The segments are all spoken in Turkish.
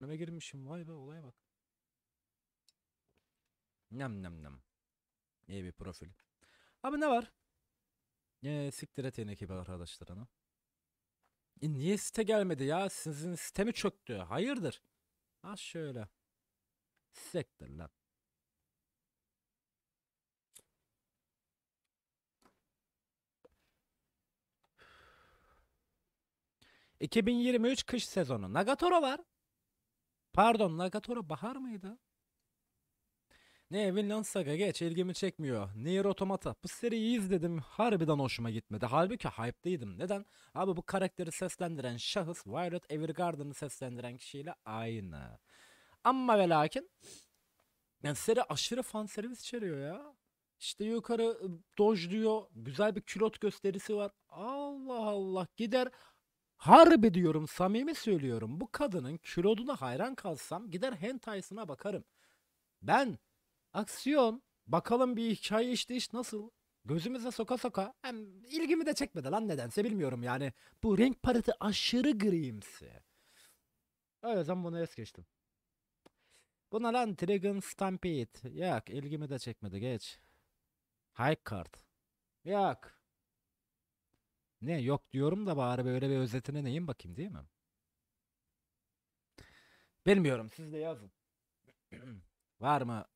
Önüme girmişim vay be olaya bak. Nem nem nem. İyi bir profil. Abi ne var? Ee, siktir et yeni ekip arkadaşlarına. E niye site gelmedi ya? Sizin site mi çöktü? Hayırdır? Ha şöyle. Siktir lan. ...2023 kış sezonu. Nagatoro var. Pardon Nagatoro bahar mıydı? Ne Vinland Saga geç ilgimi çekmiyor. Nier Automata bu seriyi izledim harbiden hoşuma gitmedi. Halbuki hype'daydım. Neden? Abi bu karakteri seslendiren şahıs Violet Evergarden'ı seslendiren kişiyle aynı. Ama ve lakin yani seri aşırı fan servis içeriyor ya. İşte yukarı ı, dojluyor. Güzel bir külot gösterisi var. Allah Allah gider Harbi diyorum samimi söylüyorum bu kadının kiloduna hayran kalsam gider hentai'sına bakarım. Ben aksiyon bakalım bir hikaye işte iş nasıl gözümüze soka soka hem ilgimi de çekmedi lan nedense bilmiyorum yani bu renk paleti aşırı grimsi. O yüzden bunu es geçtim. Buna lan Trigon Stampede. Yok ilgimi de çekmedi geç. High Card. Yok. Ne yok diyorum da bari böyle bir özetine neyim bakayım değil mi? Bilmiyorum siz de yazın. Var mı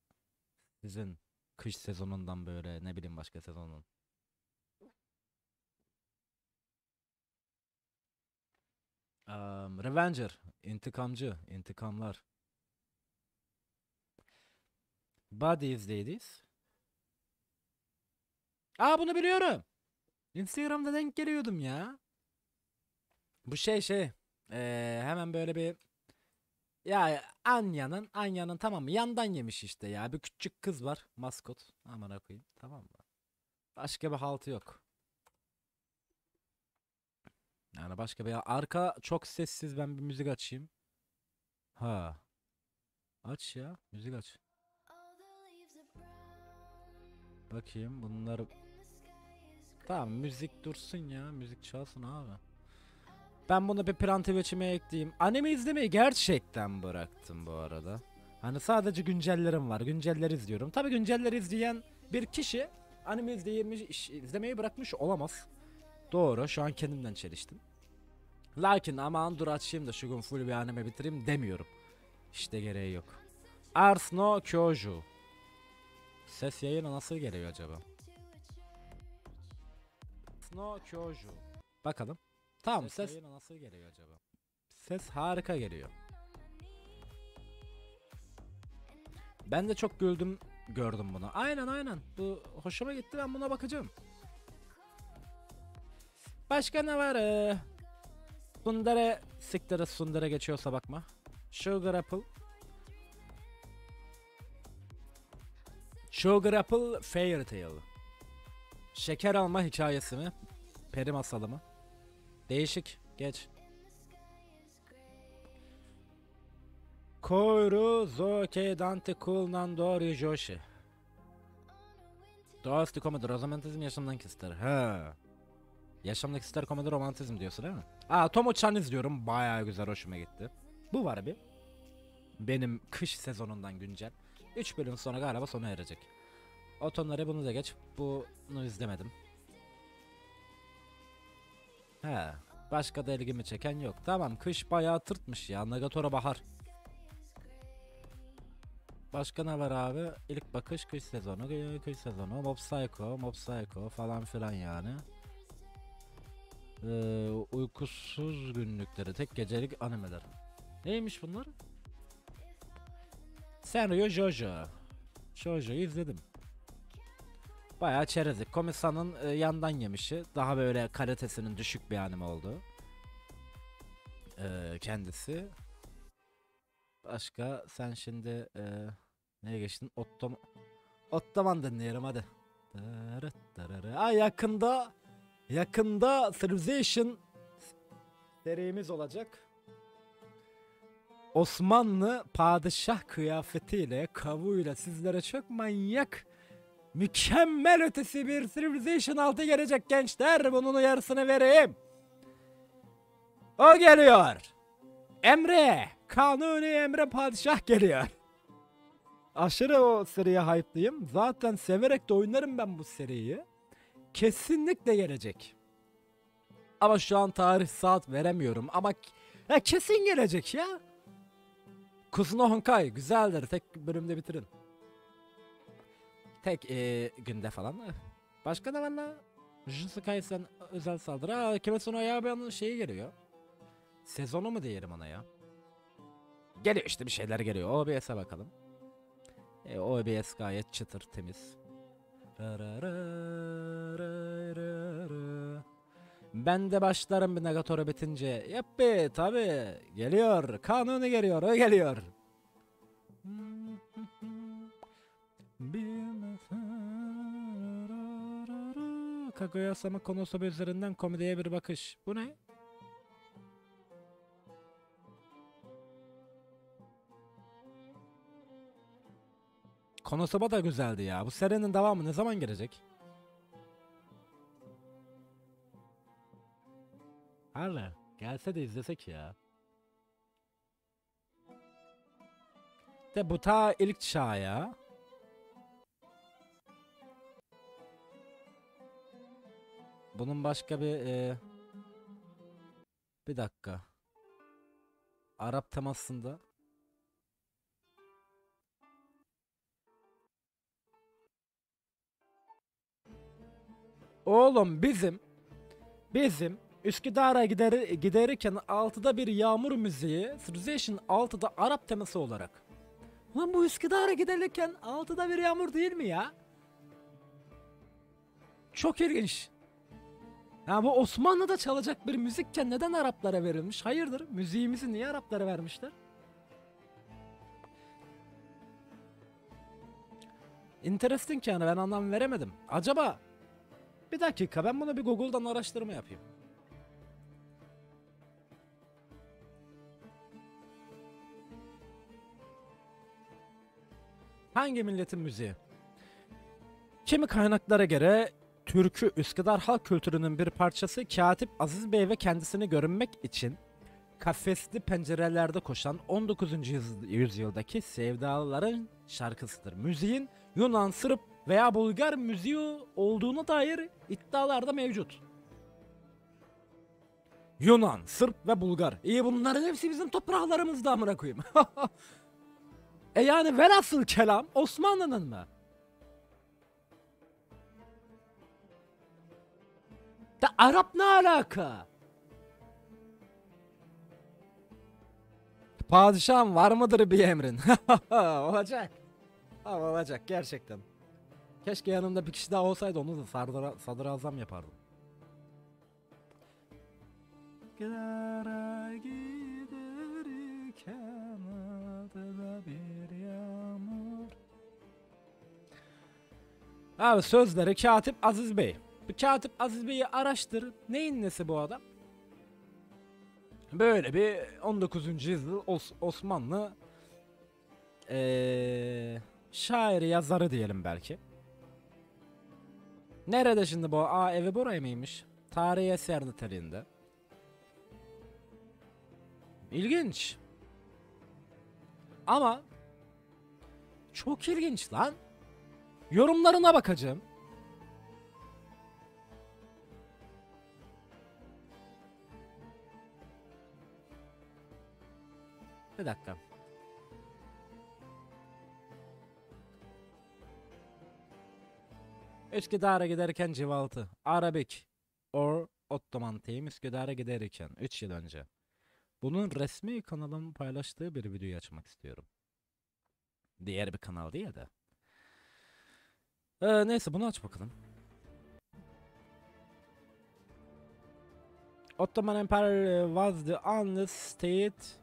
sizin kış sezonundan böyle ne bileyim başka sezonun? Um, Revenger, intikamcı, intikamlar. Bodies ladies. Aa bunu biliyorum. Instagram'da denk geliyordum ya. Bu şey şey. eee, hemen böyle bir ya Anya'nın Anya'nın tamam mı? Yandan yemiş işte ya. Bir küçük kız var. Maskot. Aman koyayım. Tamam mı? Başka bir haltı yok. Yani başka bir arka çok sessiz ben bir müzik açayım. Ha. Aç ya. Müzik aç. Bakayım bunlar Tamam müzik dursun ya. Müzik çalsın abi. Ben bunu bir plan Twitch'ime ekleyeyim. Anime izlemeyi gerçekten bıraktım bu arada. Hani sadece güncellerim var. Güncelleri izliyorum. Tabi güncelleri izleyen bir kişi anime izleyemiş, izlemeyi bırakmış olamaz. Doğru. Şu an kendimden çeliştim. Lakin aman dur açayım da şu gün full bir anime bitireyim demiyorum. İşte gereği yok. Ars no Kyoju. Ses yayını nasıl geliyor acaba? No Kyoju. Bakalım. Tamam ses, ses nasıl geliyor acaba? Ses harika geliyor. Ben de çok güldüm gördüm bunu. Aynen aynen. Bu hoşuma gitti ben buna bakacağım. Başka ne var? Ee, Sundere siktire Sundere geçiyorsa bakma. Sugar Apple. Sugar Apple Fairy Tale. Şeker alma hikayesi mi? Peri masalı mı? Değişik. Geç. Koru Zoke Dante Cool Nando Ryujoshi. Doğaüstü komedi romantizm yaşamdan kesilir. He. Yaşamdan kesilir komedi romantizm diyorsun değil mi? Aa Tomo Chan izliyorum. Bayağı güzel hoşuma gitti. Bu var bir. Benim kış sezonundan güncel. 3 bölüm sonra galiba sona erecek. O tonları bunu da geç. Bunu izlemedim. He. Başka da ilgimi çeken yok. Tamam kış bayağı tırtmış ya. Nagatora bahar. Başka ne var abi? İlk bakış kış sezonu, kış sezonu, Mob Psycho, Mob Psycho falan filan yani. Ee, uykusuz günlükleri, tek gecelik animeler. Neymiş bunlar? Senryo Jojo. Jojo'yu izledim. Bayağı çerezlik. Komisanın e, yandan yemişi. Daha böyle kalitesinin düşük bir anime oldu. E, kendisi. Başka sen şimdi e, neye geçtin? Ottom Ottoman dinleyelim hadi. Ay yakında yakında Civilization serimiz olacak. Osmanlı padişah kıyafetiyle kavuyla sizlere çok manyak Mükemmel ötesi bir Civilization 6 gelecek gençler. Bunun uyarısını vereyim. O geliyor. Emre Kanuni Emre Padişah geliyor. Aşırı o seriye hype'lıyım. Zaten severek de oynarım ben bu seriyi. Kesinlikle gelecek. Ama şu an tarih saat veremiyorum ama ya kesin gelecek ya. Kusuno Honkai güzeldir. Tek bölümde bitirin. Tek eee, günde falan. Başka ne var lan? Jujutsu Kaisen özel saldırı. Aa, Kimetsu no Yaiba'nın şeyi geliyor. Sezonu mu diyelim ona ya? Geliyor işte bir şeyler geliyor. OBS'e bakalım. E, OBS gayet çıtır temiz. Ben de başlarım bir Nagatoro bitince. Yappi tabi geliyor. Kanuni geliyor o geliyor. Kaguya-sama Konosuba üzerinden komediye bir bakış. Bu ne? Konosuba da güzeldi ya. Bu serinin devamı ne zaman gelecek? Hala gelse de izlesek ya. De bu ta ilk çağ ya. Bunun başka bir e, bir dakika. Arap temasında Oğlum bizim bizim Üsküdar'a gider, giderirken altıda bir yağmur müziği Civilization 6'da Arap teması olarak. Lan bu Üsküdar'a giderken altıda bir yağmur değil mi ya? Çok ilginç. Ya bu Osmanlı'da çalacak bir müzikken neden Araplara verilmiş? Hayırdır? Müziğimizi niye Araplara vermişler? Interesting yani ben anlam veremedim. Acaba bir dakika ben bunu bir Google'dan araştırma yapayım. Hangi milletin müziği? Kimi kaynaklara göre türkü Üsküdar halk kültürünün bir parçası Katip Aziz Bey ve kendisini görünmek için kafesli pencerelerde koşan 19. yüz- yüzyıldaki sevdalıların şarkısıdır. Müziğin Yunan, Sırp veya Bulgar müziği olduğuna dair iddialar da mevcut. Yunan, Sırp ve Bulgar. İyi bunların hepsi bizim topraklarımızda amına koyayım. e yani velhasıl kelam Osmanlı'nın mı? Da Arap ne alaka? Padişahım var mıdır bir emrin? olacak. Ha, olacak gerçekten. Keşke yanımda bir kişi daha olsaydı onu da sardıra, sadrazam yapardım. Gidere giderken adada bir yağmur. Abi sözleri Katip Aziz Bey. Bu Katip Aziz Bey'i araştır. Neyin nesi bu adam? Böyle bir 19. yüzyıl Os- Osmanlı eee şairi yazarı diyelim belki. Nerede şimdi bu? Aa evi buraya mıymış? Tarihi eser niteliğinde. İlginç. Ama çok ilginç lan. Yorumlarına bakacağım. Bir dakika. Üsküdar'a giderken civaltı. Arabik. Or Ottoman Team Üsküdar'a giderken 3 yıl önce. Bunun resmi kanalımın paylaştığı bir videoyu açmak istiyorum. Diğer bir kanal değil de. Ee, neyse bunu aç bakalım. Ottoman Empire was the only state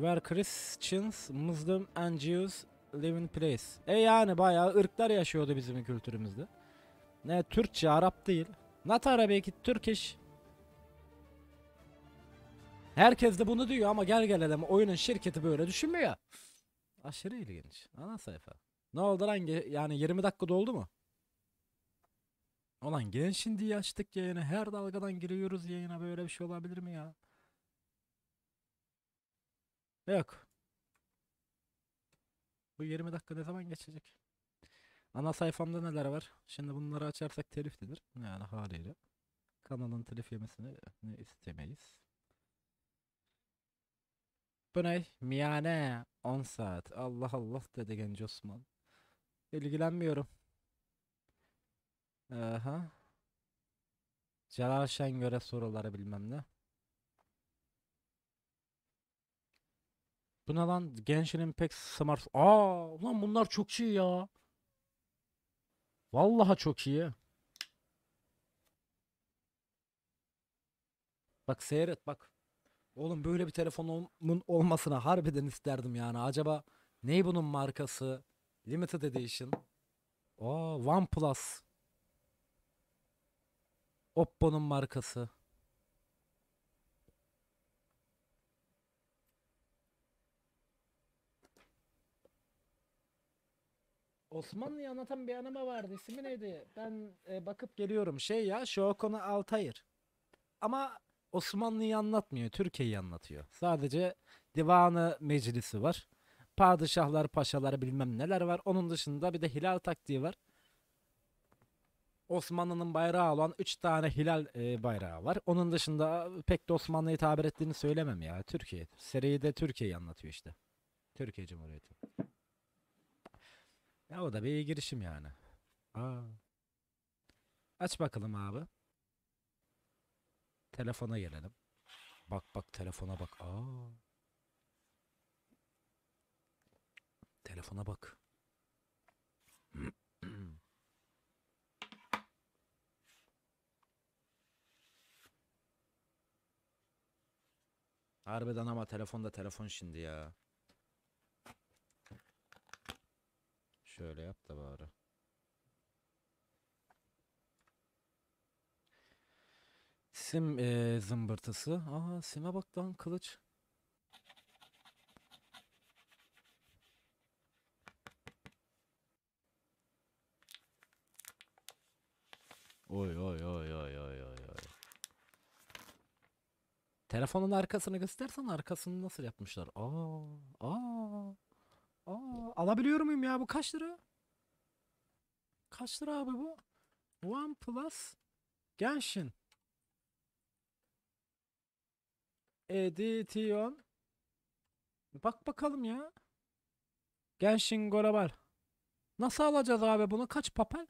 where Christians, Muslim and Jews live in place. E yani bayağı ırklar yaşıyordu bizim kültürümüzde. Ne Türkçe, Arap değil. Not Arabic, Turkish. Herkes de bunu diyor ama gel gelelim oyunun şirketi böyle düşünmüyor. Aşırı ilginç. Ana sayfa. Ne oldu lan? Yani 20 dakika doldu mu? Ulan gel şimdi açtık yayını. Her dalgadan giriyoruz yayına. Böyle bir şey olabilir mi ya? Yok. Bu 20 dakika ne zaman geçecek? Ana sayfamda neler var? Şimdi bunları açarsak telif denir. Yani haliyle. Kanalın telif yemesini istemeyiz. Bu ne? Miyane 10 saat. Allah Allah dedi genç Osman. İlgilenmiyorum. Aha. Celal Şengör'e soruları bilmem ne. Bu ne lan? Genshin Impact Smart. Aa, ulan bunlar çok iyi ya. Vallahi çok iyi. Bak seyret bak. Oğlum böyle bir telefonumun olmasına harbiden isterdim yani. Acaba ney bunun markası? Limited Edition. Aa, OnePlus. Oppo'nun markası. Osmanlı'yı anlatan bir anime vardı. İsmi neydi? Ben e, bakıp geliyorum. Şey ya, Shokun'u Altayır. Ama Osmanlı'yı anlatmıyor. Türkiye'yi anlatıyor. Sadece divanı meclisi var. Padişahlar, paşalar bilmem neler var. Onun dışında bir de hilal taktiği var. Osmanlı'nın bayrağı olan 3 tane hilal e, bayrağı var. Onun dışında pek de Osmanlı'yı tabir ettiğini söylemem ya. Türkiye. Seriyi de Türkiye'yi anlatıyor işte. Türkiye Cumhuriyeti. Ya o da bir girişim yani. Aa. Aç bakalım abi. Telefona gelelim. Bak bak telefona bak. Aa. Telefona bak. Harbiden ama telefonda telefon şimdi ya. Şöyle yap da bari. Sim eee, zımbırtısı. Aa sime bak lan kılıç. Oy oy oy oy oy oy oy. Telefonun arkasını göstersen arkasını nasıl yapmışlar? Aa, aa, aa. Alabiliyor muyum ya? Bu kaç lira? Kaç lira abi bu? OnePlus Genshin Edition. Bak bakalım ya. Genshin Global. Nasıl alacağız abi bunu? Kaç papel?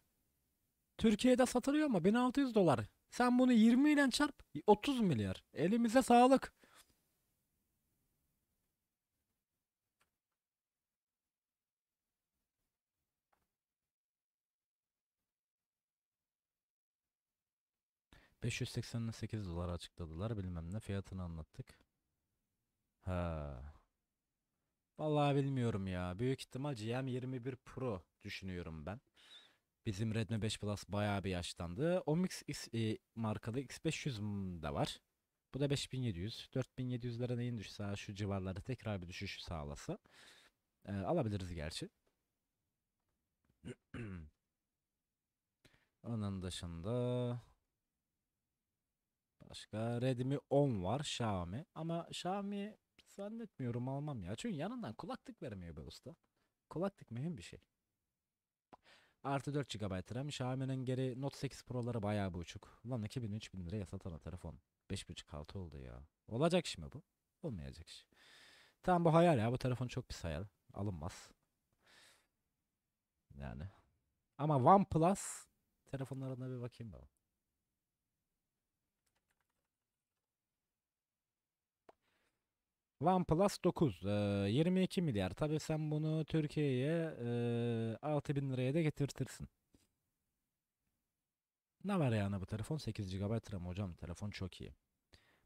Türkiye'de satılıyor mu? 1600 dolar. Sen bunu 20 ile çarp. 30 milyar. Elimize sağlık. ...588 dolar açıkladılar bilmem ne fiyatını anlattık. Ha. Vallahi bilmiyorum ya. Büyük ihtimal GM21 Pro düşünüyorum ben. Bizim Redmi 5 Plus bayağı bir yaşlandı. Omix X, e, markalı X500 de var. Bu da 5700. 4700'lere neyin düşse şu civarlarda tekrar bir düşüş sağlasa. e, alabiliriz gerçi. Onun dışında başka Redmi 10 var Xiaomi. Ama Xiaomi zannetmiyorum almam ya. Çünkü yanından kulaklık vermiyor be usta. Kulaklık mühim bir şey. Artı 4 GB RAM. Xiaomi'nin geri Note 8 Pro'ları bayağı bir uçuk. Lan 2000-3000 liraya satan telefon. 5.5-6 oldu ya. Olacak iş mi bu? Olmayacak iş. Tamam bu hayal ya. Bu telefon çok pis hayal. Alınmaz. Yani. Ama OnePlus telefonlarına bir bakayım ben. OnePlus 9 eee, 22 milyar. Tabii sen bunu Türkiye'ye eee 6000 liraya da getirtirsin. Ne var yani bu telefon? 8 GB RAM hocam. Telefon çok iyi.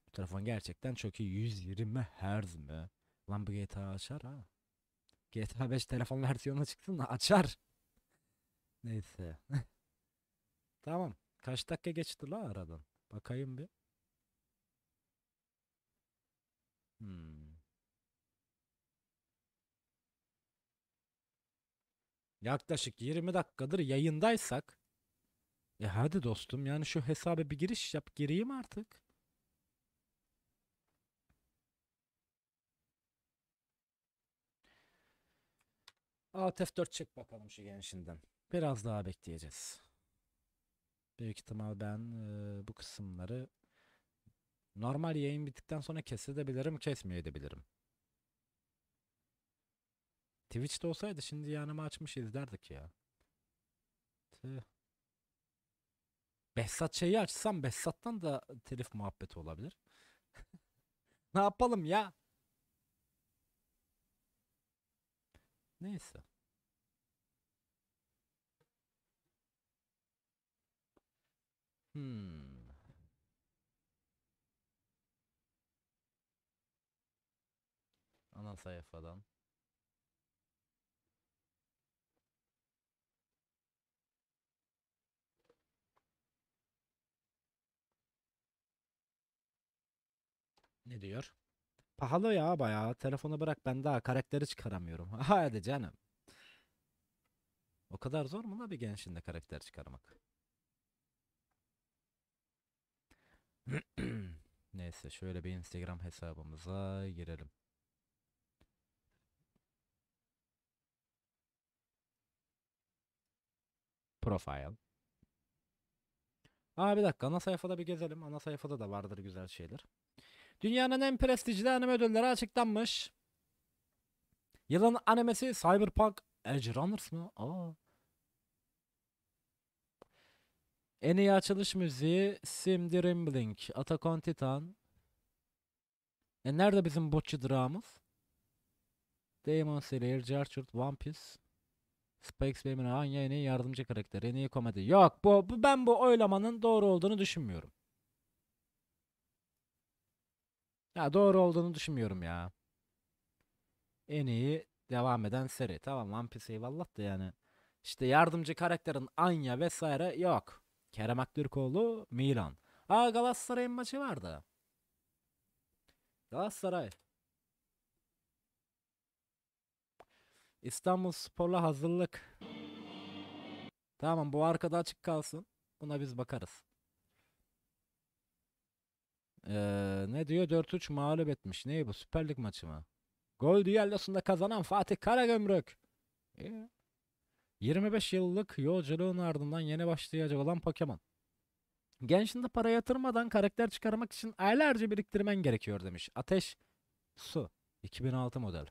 Bu telefon gerçekten çok iyi. 120 Hz mi? Lan bu GTA açar ha. GTA 5 telefon versiyonu çıksın da açar. Neyse. Tamam. Kaç dakika geçti la aradan? Bakayım bir. Hmm. yaklaşık 20 dakikadır yayındaysak e hadi dostum yani şu hesaba bir giriş yap gireyim artık. Alt F4 çek bakalım şu gençinden. Biraz daha bekleyeceğiz. Büyük ihtimal ben e, bu kısımları normal yayın bittikten sonra kesebilirim, kesmeyebilirim. Twitch'te olsaydı şimdi yanıma açmış izlerdik ya. Tüh. Behzat şeyi açsam Behzat'tan da telif muhabbeti olabilir. Ne yapalım ya? Neyse. Hmm. Ana sayfadan. Ne diyor? Pahalı ya bayağı. Telefonu bırak ben daha karakteri çıkaramıyorum. Hadi canım. O kadar zor mu la bir gençinde karakter çıkarmak? Neyse şöyle bir Instagram hesabımıza girelim. Profile. Aa bir dakika ana sayfada bir gezelim. Ana sayfada da vardır güzel şeyler. Dünyanın en prestijli anime ödülleri açıklanmış. Yılın animesi Cyberpunk Edge Runners mı? Aa. En iyi açılış müziği Sim the Rambling, Attack on Titan. E nerede bizim botçu dramız? Demon Slayer, Jarchurt, One Piece. Spikes Baby'nin Anya en iyi yardımcı karakteri, en iyi komedi. Yok bu, bu ben bu oylamanın doğru olduğunu düşünmüyorum. Ya doğru olduğunu düşünmüyorum ya. En iyi devam eden seri. Tamam One Piece eyvallah da yani. İşte yardımcı karakterin Anya vesaire yok. Kerem Aktürkoğlu Milan. Aa Galatasaray'ın maçı vardı. Galatasaray. İstanbul Spor'la hazırlık. Tamam bu arkada açık kalsın. Buna biz bakarız. Ee, ne diyor? 4-3 mağlup etmiş. Ne bu? Süper Lig maçı mı? Gol düellosunda kazanan Fatih Karagümrük. İyi. 25 yıllık yolculuğun ardından yeni başlayacak olan Pokemon. Gençliğinde para yatırmadan karakter çıkarmak için aylarca biriktirmen gerekiyor demiş. Ateş Su 2006 model.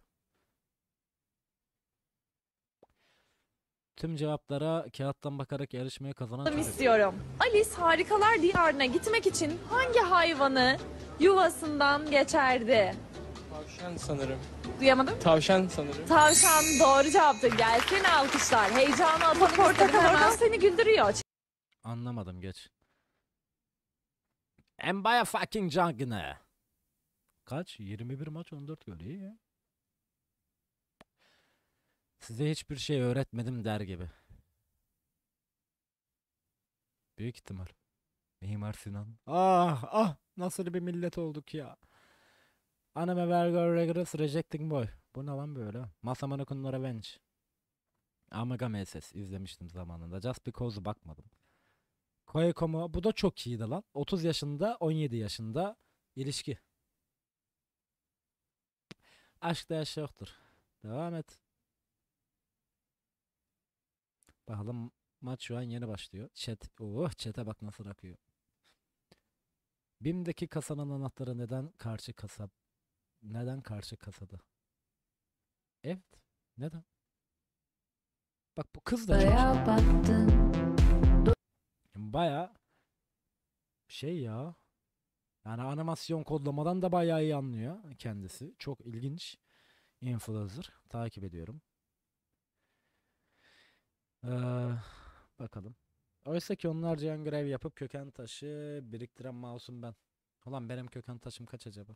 Tüm cevaplara kağıttan bakarak yarışmayı kazanan istiyorum. Alice harikalar diyarına gitmek için hangi hayvanı yuvasından geçerdi? Tavşan sanırım. Duyamadım. Tavşan sanırım. Tavşan doğru cevaptı. Gelsin alkışlar. Heyecanı atalım istedim. Hemen seni güldürüyor. Anlamadım geç. Embaya fucking Jungle. Kaç? 21 maç 14 gol iyi ya. Size hiçbir şey öğretmedim der gibi. Büyük ihtimal. Mimar Sinan. Ah ah nasıl bir millet olduk ya. Anime Vergo Regress Rejecting Boy. Bu ne lan böyle? Masamune Kunno Revenge. Amagami SS izlemiştim zamanında. Just Because bakmadım. Koykomo bu da çok iyiydi lan. 30 yaşında 17 yaşında ilişki. Aşkta yaş yoktur. Devam et. Bakalım maç şu an yeni başlıyor. Chat. Oh chat'e bak nasıl akıyor. BİM'deki kasanın anahtarı neden karşı kasa? Neden karşı kasada? Evet. Neden? Bak bu kız da çok Baya şey ya. Yani animasyon kodlamadan da bayağı iyi anlıyor kendisi. Çok ilginç. Influencer. Takip ediyorum. Ee, bakalım. Oysa ki onlarca yan görev yapıp köken taşı biriktiren masum ben. Ulan benim köken taşım kaç acaba?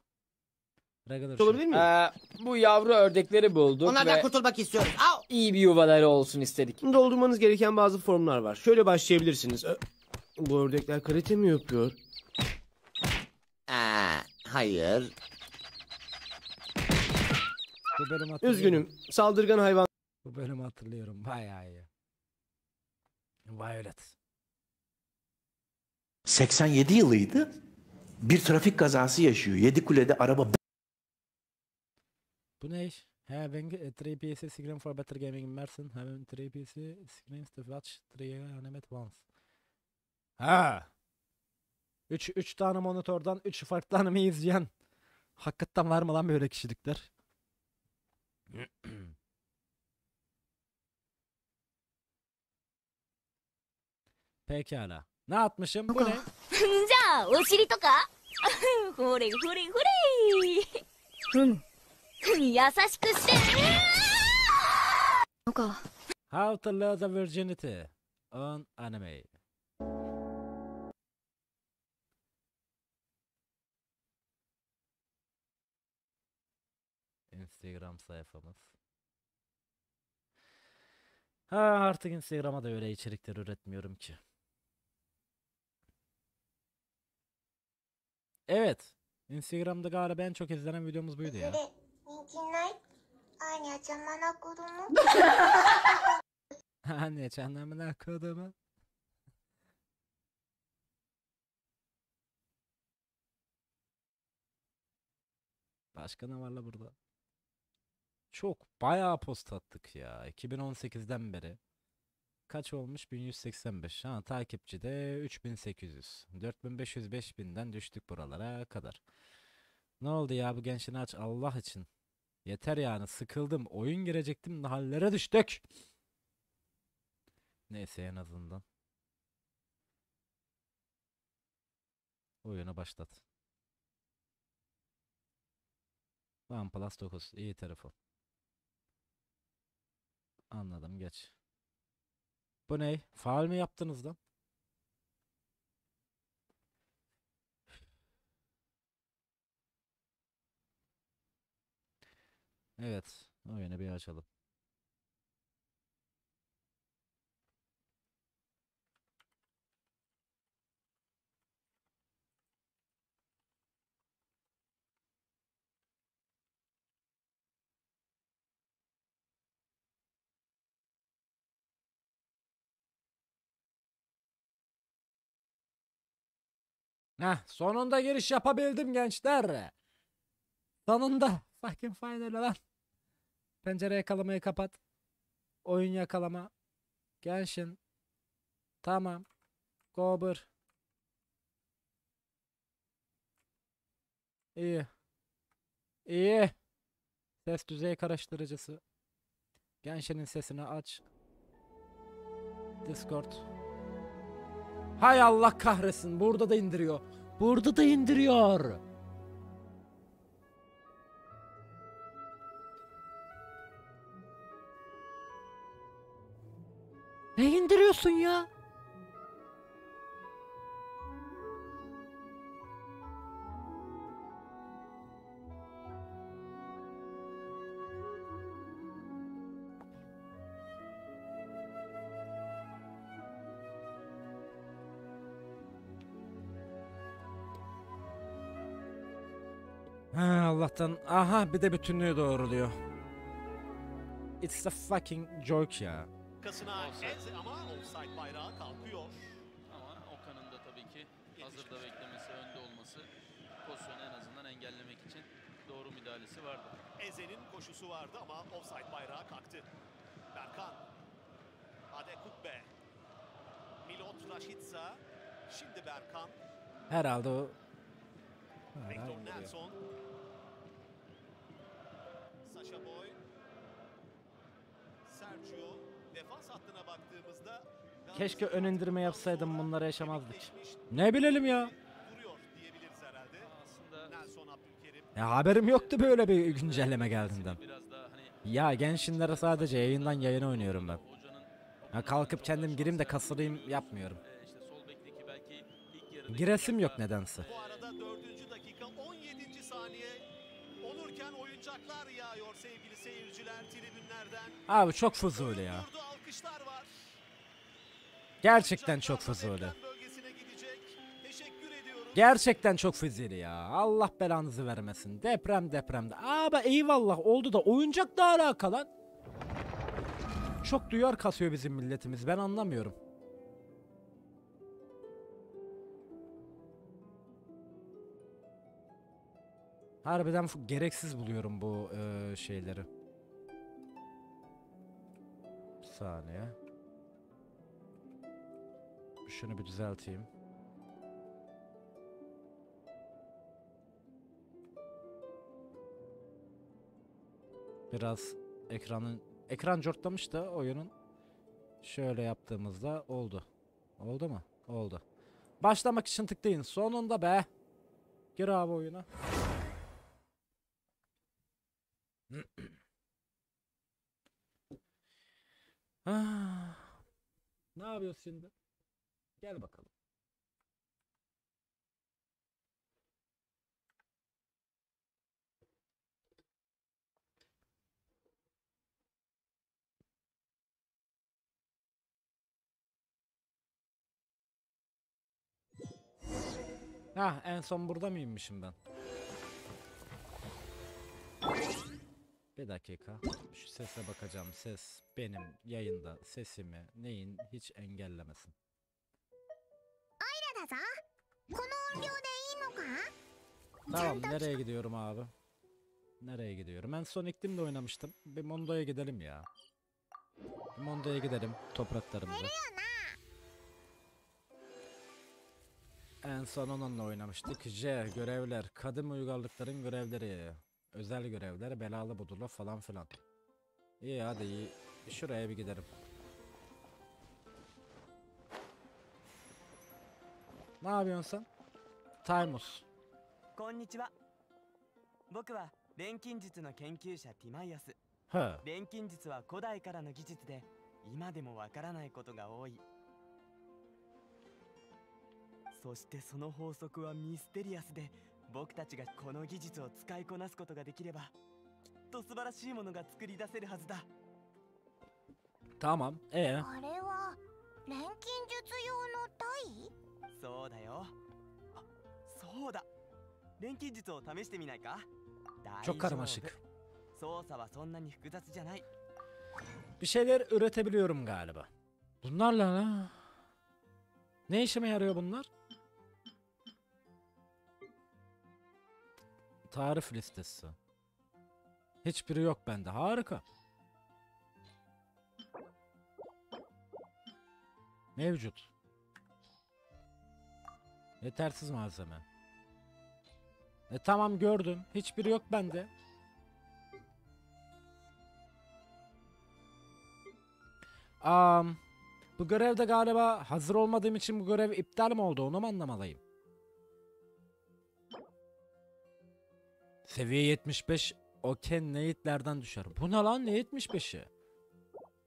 Regular şey. Olabilir miyim? Ee, bu yavru ördekleri bulduk Onlardan ve kurtulmak istiyoruz. Au! iyi bir yuvaları olsun istedik. Doldurmanız gereken bazı formlar var. Şöyle başlayabilirsiniz. Ö- Bu ördekler karate mi yapıyor? Aa, hayır. Bu bölümü hatırlıyorum. Üzgünüm. Saldırgan hayvan Bu bölümü hatırlıyorum. Bayağı iyi. Violet. 87 yılıydı. Bir trafik kazası yaşıyor. Yedi kulede araba Bu ne iş? Having a 3 PC screen for better gaming immersion. Having 3 PC screens to watch 3 animate once. Ha. 3 3 tane monitörden 3 farklı anime izleyen. Hakikaten var mı lan böyle kişilikler? Pekala. Ne atmışım? Bu ne? じゃあ、お尻とかほれほれほれふん。ふん、優しくして。うか。 How to lose a virginity on anime. Instagram sayfamız. Ha artık Instagram'a da öyle içerikler üretmiyorum ki. Evet. Instagram'da galiba en çok izlenen videomuz buydu ya. 人気ないあーにゃ邪魔な子供 Anne canımına kodumu. Başka ne var la burada? Çok bayağı post attık ya. 2018'den beri. Kaç olmuş? 1185. Ha takipçi de 3800. 4500 5000'den düştük buralara kadar. Ne oldu ya bu gençliğini aç Allah için. Yeter yani sıkıldım. Oyun girecektim hallere düştük. Neyse en azından. Oyunu başlat. OnePlus 9 iyi telefon. Anladım geç. Bu ne? Faal mi yaptınız lan? Evet, oyunu bir açalım. Heh, sonunda giriş yapabildim gençler. Sonunda. Fucking final lan. Pencere yakalamayı kapat. Oyun yakalama. Genshin. Tamam. Gober. İyi. İyi. Ses düzeyi karıştırıcısı. Genshin'in sesini aç. Discord. Hay Allah kahretsin. Burada da indiriyor. Burada da indiriyor. Ne indiriyorsun ya? Ha, Allah'tan. Aha bir de bütünlüğü doğruluyor. It's a fucking joke ya. Arkasına Eze ama offside bayrağı kalkıyor. Ama Okan'ın da tabii ki hazırda beklemesi, önde olması pozisyonu en azından engellemek için doğru müdahalesi vardı. Eze'nin koşusu vardı ama offside bayrağı kalktı. Berkan. Adekutbe. Milot Rashica. Şimdi Berkan. Herhalde o. Victor Nelson. Sasha Boy. Sergio. Defans hattına baktığımızda Keşke ön indirme yapsaydım, bunları yaşamazdık. Ne bilelim ya. Ya haberim yoktu böyle bir güncelleme geldiğinden. hani Ya gençinlere sadece yayından yayına oynuyorum ben. Ya kalkıp kendim gireyim de kasılayım yapmıyorum. e, yarıdaki Giresim yok nedense. Abi çok fuzuli ya. Gerçekten çok fuzuli. Gerçekten çok fuzuli ya. Allah belanızı vermesin. Deprem depremde. Abi eyvallah oldu da oyuncak da alaka lan. Çok duyar kasıyor bizim milletimiz. Ben anlamıyorum. Harbiden gereksiz buluyorum bu eee, şeyleri. Saniye. Şunu bir düzelteyim. Biraz ekranın ekran cortlamış da oyunun şöyle yaptığımızda oldu. Oldu mu? Oldu. Başlamak için tıklayın. Sonunda be. Gir abi oyuna. Ah. Ne yapıyoruz şimdi? Gel bakalım. Ha en son burada mıymışım ben? Bir dakika. Şu sese bakacağım. Ses benim yayında sesimi neyin hiç engellemesin. Tamam nereye gidiyorum abi? Nereye gidiyorum? En son iklimde oynamıştım. Bir Mondo'ya gidelim ya. Bir Mondo'ya gidelim topraklarımıza. En son onunla oynamıştık. J görevler. Kadim uygarlıkların görevleri. özel görevler, belalı budula falan filan. İyi hadi iyi. Şuraya bir gidelim. Ne yapıyorsun sen? Timus. こんにちは僕は錬金術の研究者ティマイアス He. 錬金術は古代からの技術で今でもわからないことが多いそしてその法則はミステリアスで 僕たちがこの技術を使いこなすことができればきっと素晴らしいものが作り出せるはずだ Tamam. E あれは錬金術用の台？そうだよあそうだ錬金術を試してみないか？çok 大丈夫 karmaşık. 操作はそんなに複雑じゃない Bir şeyler üretebiliyorum galiba. Bunlarla ne? Ne işime yarıyor bunlar? Tarif listesi. Hiçbiri yok bende. Harika. Mevcut. Yetersiz malzeme. E tamam gördüm. Hiçbiri yok bende. Am, bu görevde galiba hazır olmadığım için bu görev iptal mi oldu onu mu anlamalıyım? Seviye 75 Oken Neitlerden düşer. Bu ne lan ne 75'i?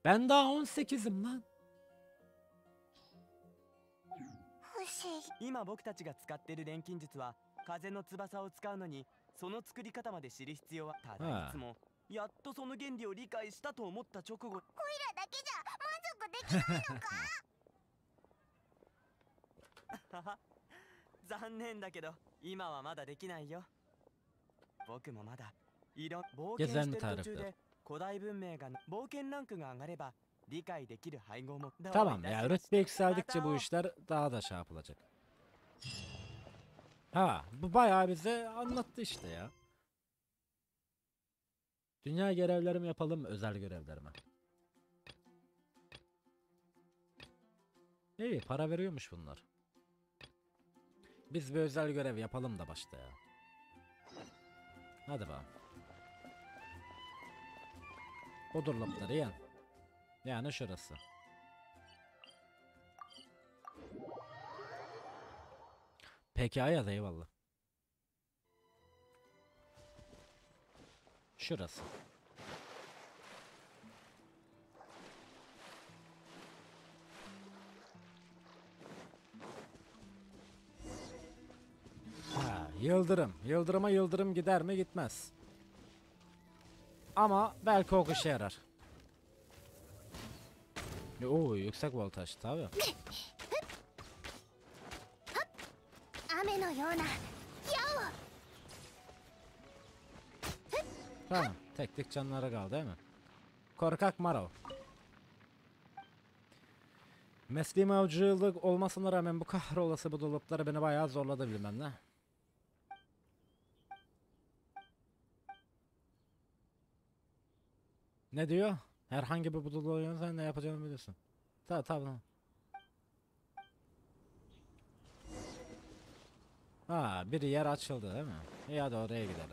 Ben daha 18'im lan. 今僕たちが使ってる錬金術は風の翼を使うのにその作り方まで知る必要はたはあだいつもやっとその原理を理解したと思った直後オイラだけじゃ満足できないのか残念だけど今はまだできないよ 僕もまだいろ冒険してる途中で古代文明が冒険ランクが上がれば理解できる配合もどういたし Tamam ま ya して rütbe yükseldikçe bu işler daha da şey yapılacak. Ha bu bayağı bize anlattı işte ya. Dünya görevlerimi yapalım özel görevlerime. İyi para veriyormuş bunlar. Biz bir özel görev yapalım da başta ya. Hadi bakalım. Bodurlapları yen. Yani şurası. Peki Ayaz eyvallah. Şurası. Yıldırım. Yıldırıma yıldırım gider mi? Gitmez. Ama belki o işe yarar. Oo yüksek voltaj tabi. Tamam. Tek tek canlara kaldı değil mi? Korkak Marov. Mesleğime avcılık olmasına rağmen bu kahrolası bu dolapları beni bayağı zorladı bilmem ne. Ne diyor? Herhangi bir budul oynuyorsan ne yapacağını bilirsin. Tamam tamam. Ha bir yer açıldı değil mi? İyi hadi oraya gidelim.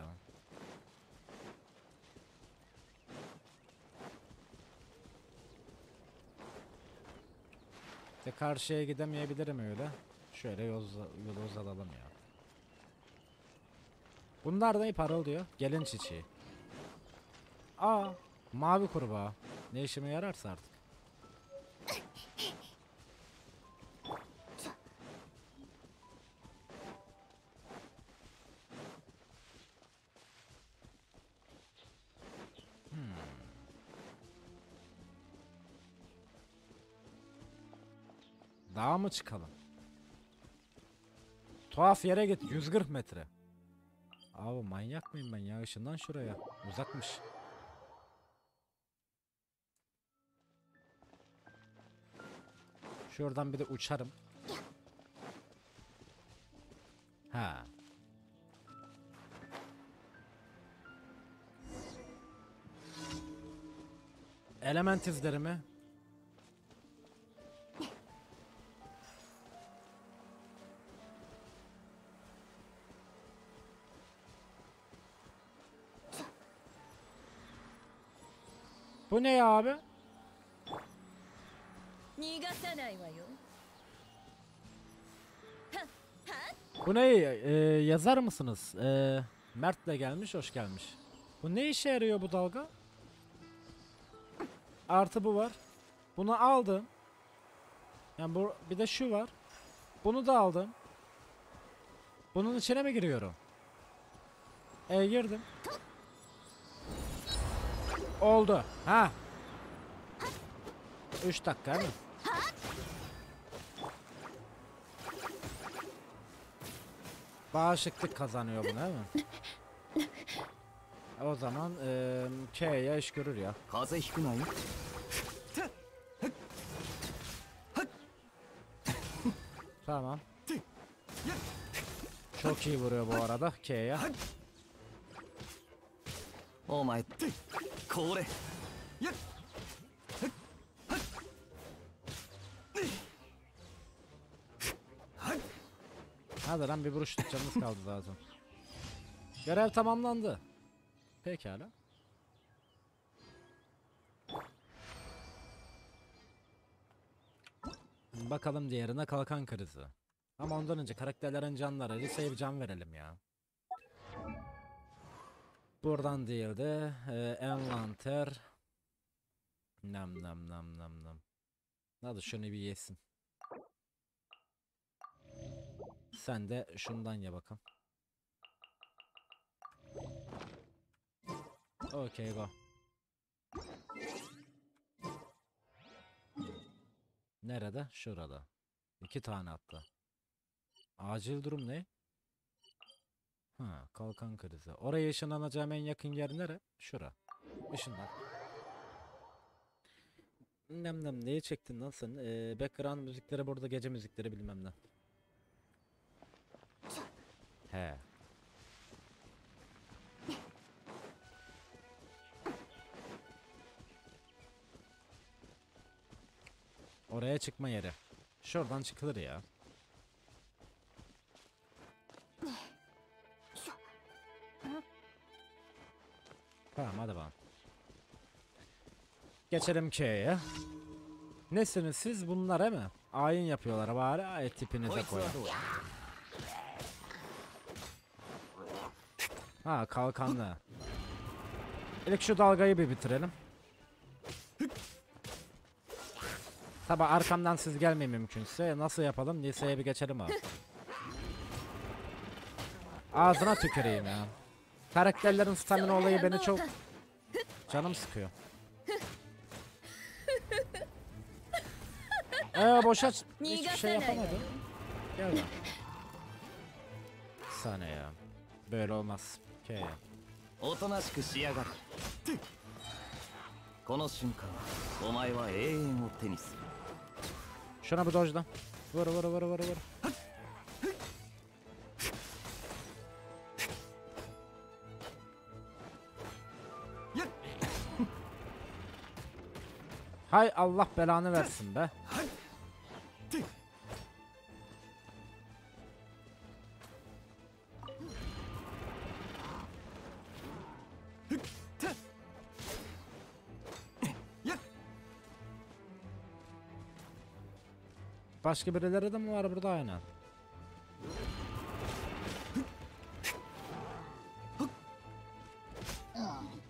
De karşıya gidemeyebilirim öyle. Şöyle yol, yolu uzatalım ya. Bunlar da parıldıyor. Gelin çiçeği. Aa, mavi kurbağa. Ne işime yararsa artık. Dağa mı çıkalım? Tuhaf yere git 140 metre. Abi manyak mıyım ben ya ışından şuraya. Uzakmış. Şuradan bir de uçarım. Ha. Element izleri mi? Bu ne ya abi? Bu ne? Ee, yazar mısınız? Ee, Mert'le gelmiş, hoş gelmiş. Bu ne işe yarıyor bu dalga? Artı bu var. Bunu aldım. Yani bu bir de şu var. Bunu da aldım. Bunun içine mi giriyorum? E ee, girdim. Oldu. Ha. 3 dakika değil mi? Bağışıklık kazanıyor bu değil mi? O zaman e, K'ye iş görür ya. Kaze hikunay. Tamam. Çok iyi vuruyor bu arada K'ye. Oh my. Kore. Hadi lan bir vuruş tutacağımız kaldı zaten. Görev tamamlandı. Pekala. Bakalım diğerine kalkan krizi. Ama ondan önce karakterlerin canları Lisa'ya bir can verelim ya. Buradan değil de e, envanter. Nam nam nam nam nam. Hadi şunu bir yesin. Sen de şundan ye bakalım. Okey go. Nerede? Şurada. İki tane hatta. Acil durum ne? Ha, kalkan krizi. Oraya ışınlanacağım en yakın yer nere? Şura. Işınlan. Nem nem neyi çektin lan sen? Ee, background müzikleri burada gece müzikleri bilmem ne. He. Oraya çıkma yeri. Şuradan çıkılır ya. Tamam hadi bakalım. Geçelim K'ye. Nesiniz siz bunlar he mi? Ayin yapıyorlar bari ay tipinize koyun. Ha kalkanlı. İlk şu dalgayı bir bitirelim. Tabi arkamdan siz gelmeyin mümkünse. Nasıl yapalım? Liseye bir geçelim abi. Ağzına tüküreyim ya. Karakterlerin stamina olayı beni çok canım sıkıyor. Ee boşa hiçbir şey yapamadım. Gel lan. Saniye ya. Böyle olmaz. Okey ya. おとなしくしやがれこの瞬間お前は永遠を手にする Şuna bir dojla. Vur vur vur vur vur. Hay Allah belanı versin be. Başka birileri de mi var burada aynen?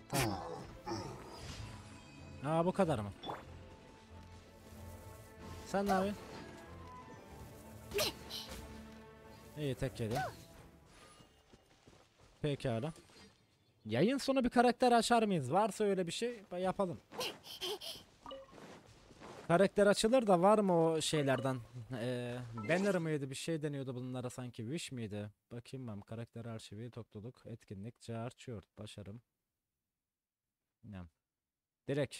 Tamam. Aa bu kadar mı? Sen ne yapıyorsun? İyi tek yedi. Pekala. Yayın sonu bir karakter açar mıyız? Varsa öyle bir şey yapalım. Karakter açılır da var mı o şeylerden? Ee, banner mıydı? Bir şey deniyordu bunlara sanki. Wish miydi? Bakayım ben. Karakter arşivi topluluk. Etkinlik. Çağırçıyor. Başarım. Ne? Direkt.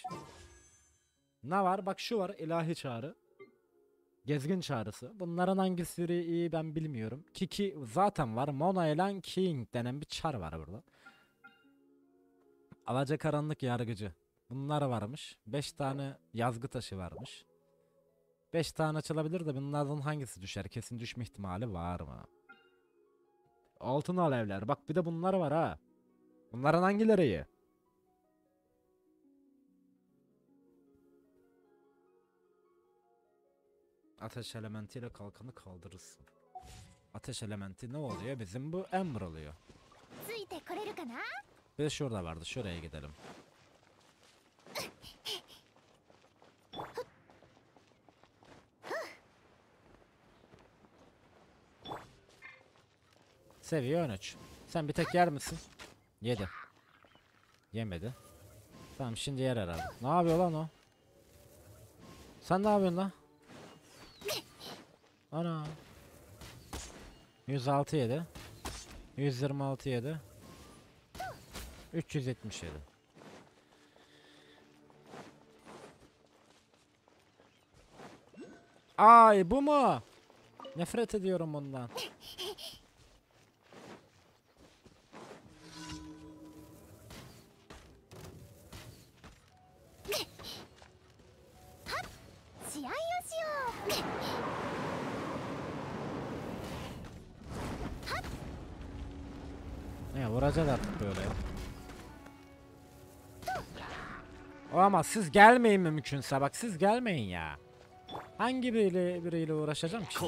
Ne var? Bak şu var. ilahi çağrı. Gezgin çağrısı. Bunların hangisi iyi ben bilmiyorum. Kiki zaten var. Mona ile King denen bir çar var burada. Alacakaranlık yargıcı. Bunlar varmış. 5 tane yazgı taşı varmış. 5 tane açılabilir de bunlardan hangisi düşer? Kesin düşme ihtimali var mı? Altın alevler. Bak bir de bunlar var ha. Bunların hangileri iyi? Ateş elementiyle kalkanı kaldırırsın. Ateş elementi ne oluyor? Bizim bu Ember oluyor. Bir de şurada vardı. Şuraya gidelim. Seviye 13. Sen bir tek yer misin? Yedi. Yemedi. Tamam şimdi yer herhalde. Ne yapıyor lan o? Sen ne yapıyorsun lan? Ana. 106 yedi. 126 yedi. 377. Ay bu mu? Nefret ediyorum bundan. Olamaz. Siz gelmeyin mümkünse. Bak siz gelmeyin ya. Hangi biriyle, biriyle uğraşacağım ki?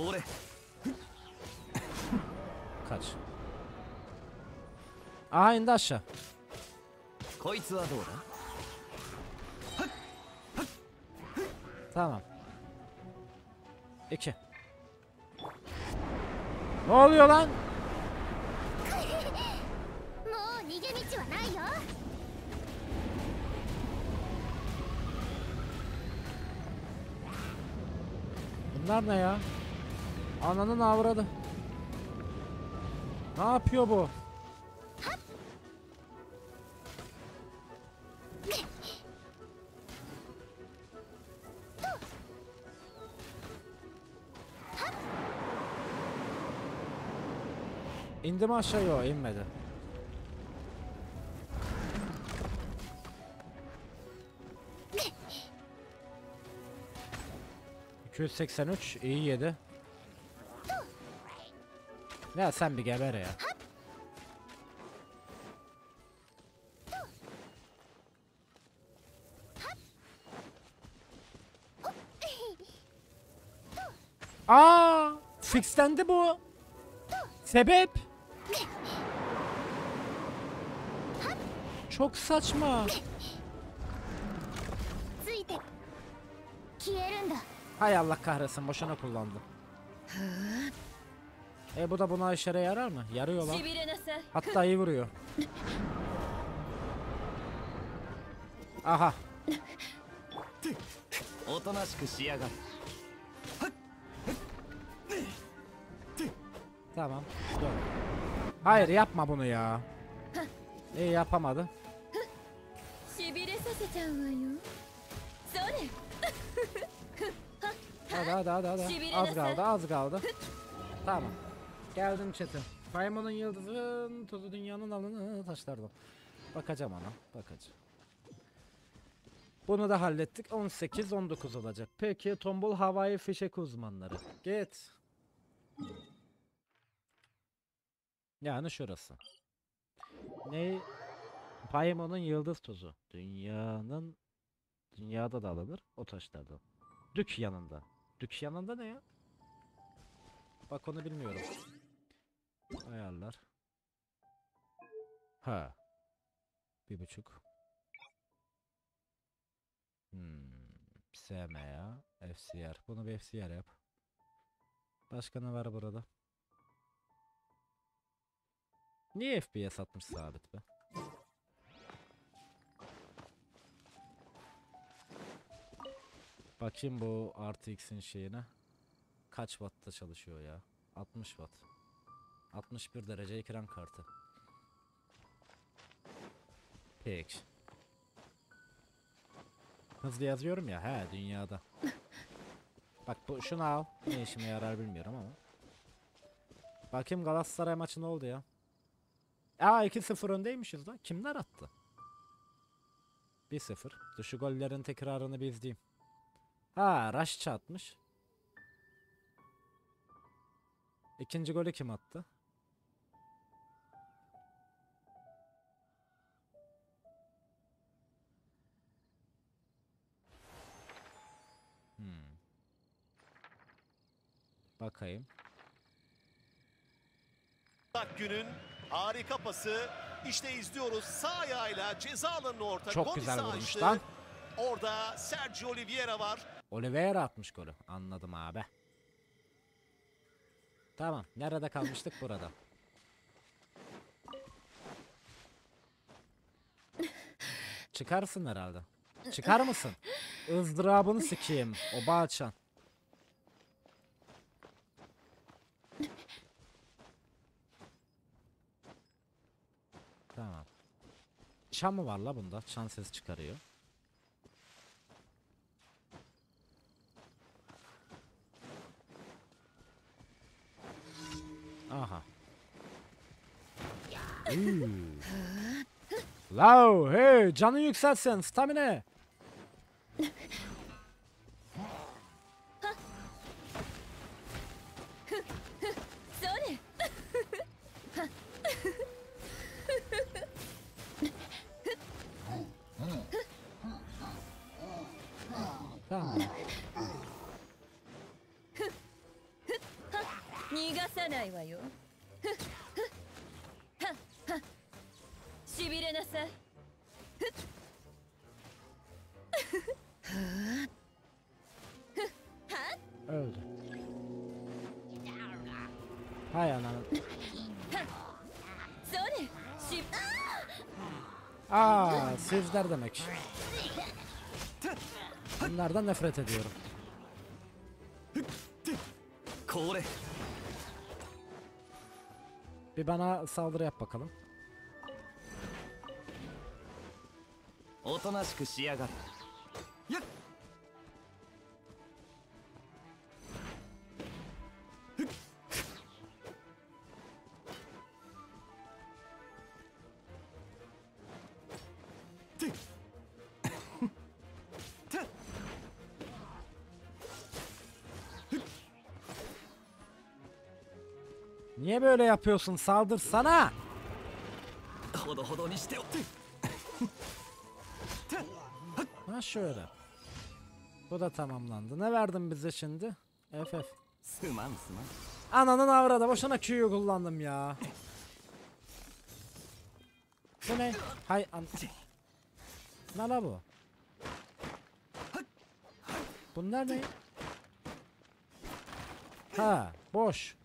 Kaç. Aha indi aşağı. Tamam. İki. Ne oluyor lan? Bunlar ne ya? Ananın avradı. Ne yapıyor bu? İndi mi aşağı yok inmedi. ...283 iyi yedi. Ya sen bir geber ya. Aa, fixlendi bu. Sebep? Çok saçma. Hay Allah kahretsin boşuna kullandım. E bu da buna işlere yarar mı? Yarıyor lan. Hatta iyi vuruyor. Aha. Tamam. Dur. Hayır yapma bunu ya. İyi yapamadı. Hadi hadi hadi hadi. Az kaldı az kaldı. Tamam. Geldim çetin. Paymon'un yıldızın tozu dünyanın alını taşlardım. Bakacağım ona bakacağım. Bunu da hallettik. 18 19 olacak. Peki tombul havai fişek uzmanları. Git. Yani şurası. Ne? Paymon'un yıldız tuzu. Dünyanın dünyada da alınır. O taşlarda. Dük yanında. Dük yanında ne ya? Bak onu bilmiyorum. Ayarlar. Ha. Bir buçuk. Hmm. SMA, FCR. Bunu bir FCR yap. Başka ne var burada? Niye FPS 60 sabit be? Bakayım bu RTX'in şeyine. Kaç wattta çalışıyor ya? 60 watt. 61 derece ekran kartı. Peki. Hızlı yazıyorum ya he dünyada. Bak bu şunu al. Ne işime yarar bilmiyorum ama. Bakayım Galatasaray maçı ne oldu ya? Aa 2-0 öndeymişiz lan. Kimler attı? 1-0. Dur şu gollerin tekrarını bir izleyeyim. Ha Raşça atmış. İkinci golü kim attı? Hmm. Bakayım. günün harika pası. İşte izliyoruz sağ ayağıyla ceza alanına orta. Çok güzel vurmuş lan. Orada Sergio Oliveira var. Oliveira atmış golü. Anladım abi. Tamam. Nerede kalmıştık burada? Çıkarsın herhalde. Çıkar mısın? Izdırabını sikeyim. O bağçan. Tamam. Çan mı var la bunda? Çan ses çıkarıyor. Aha. Üü. Lao, hey, canı yükseltsin, stamina. ないわよしびれなさい Öl. Här är han. Aa, sözler demek. Bunlardan nefret ediyorum. Kore. Bir bana saldırı yap bakalım. おと Niye böyle yapıyorsun? Saldırsana. ha şöyle. Bu da tamamlandı. Ne verdin bize şimdi? FF. Sıman sıman. Ananın avrada boşuna Q'yu kullandım ya. Bu ne? Hay an... Ne la bu? Bunlar ne? Ha boş.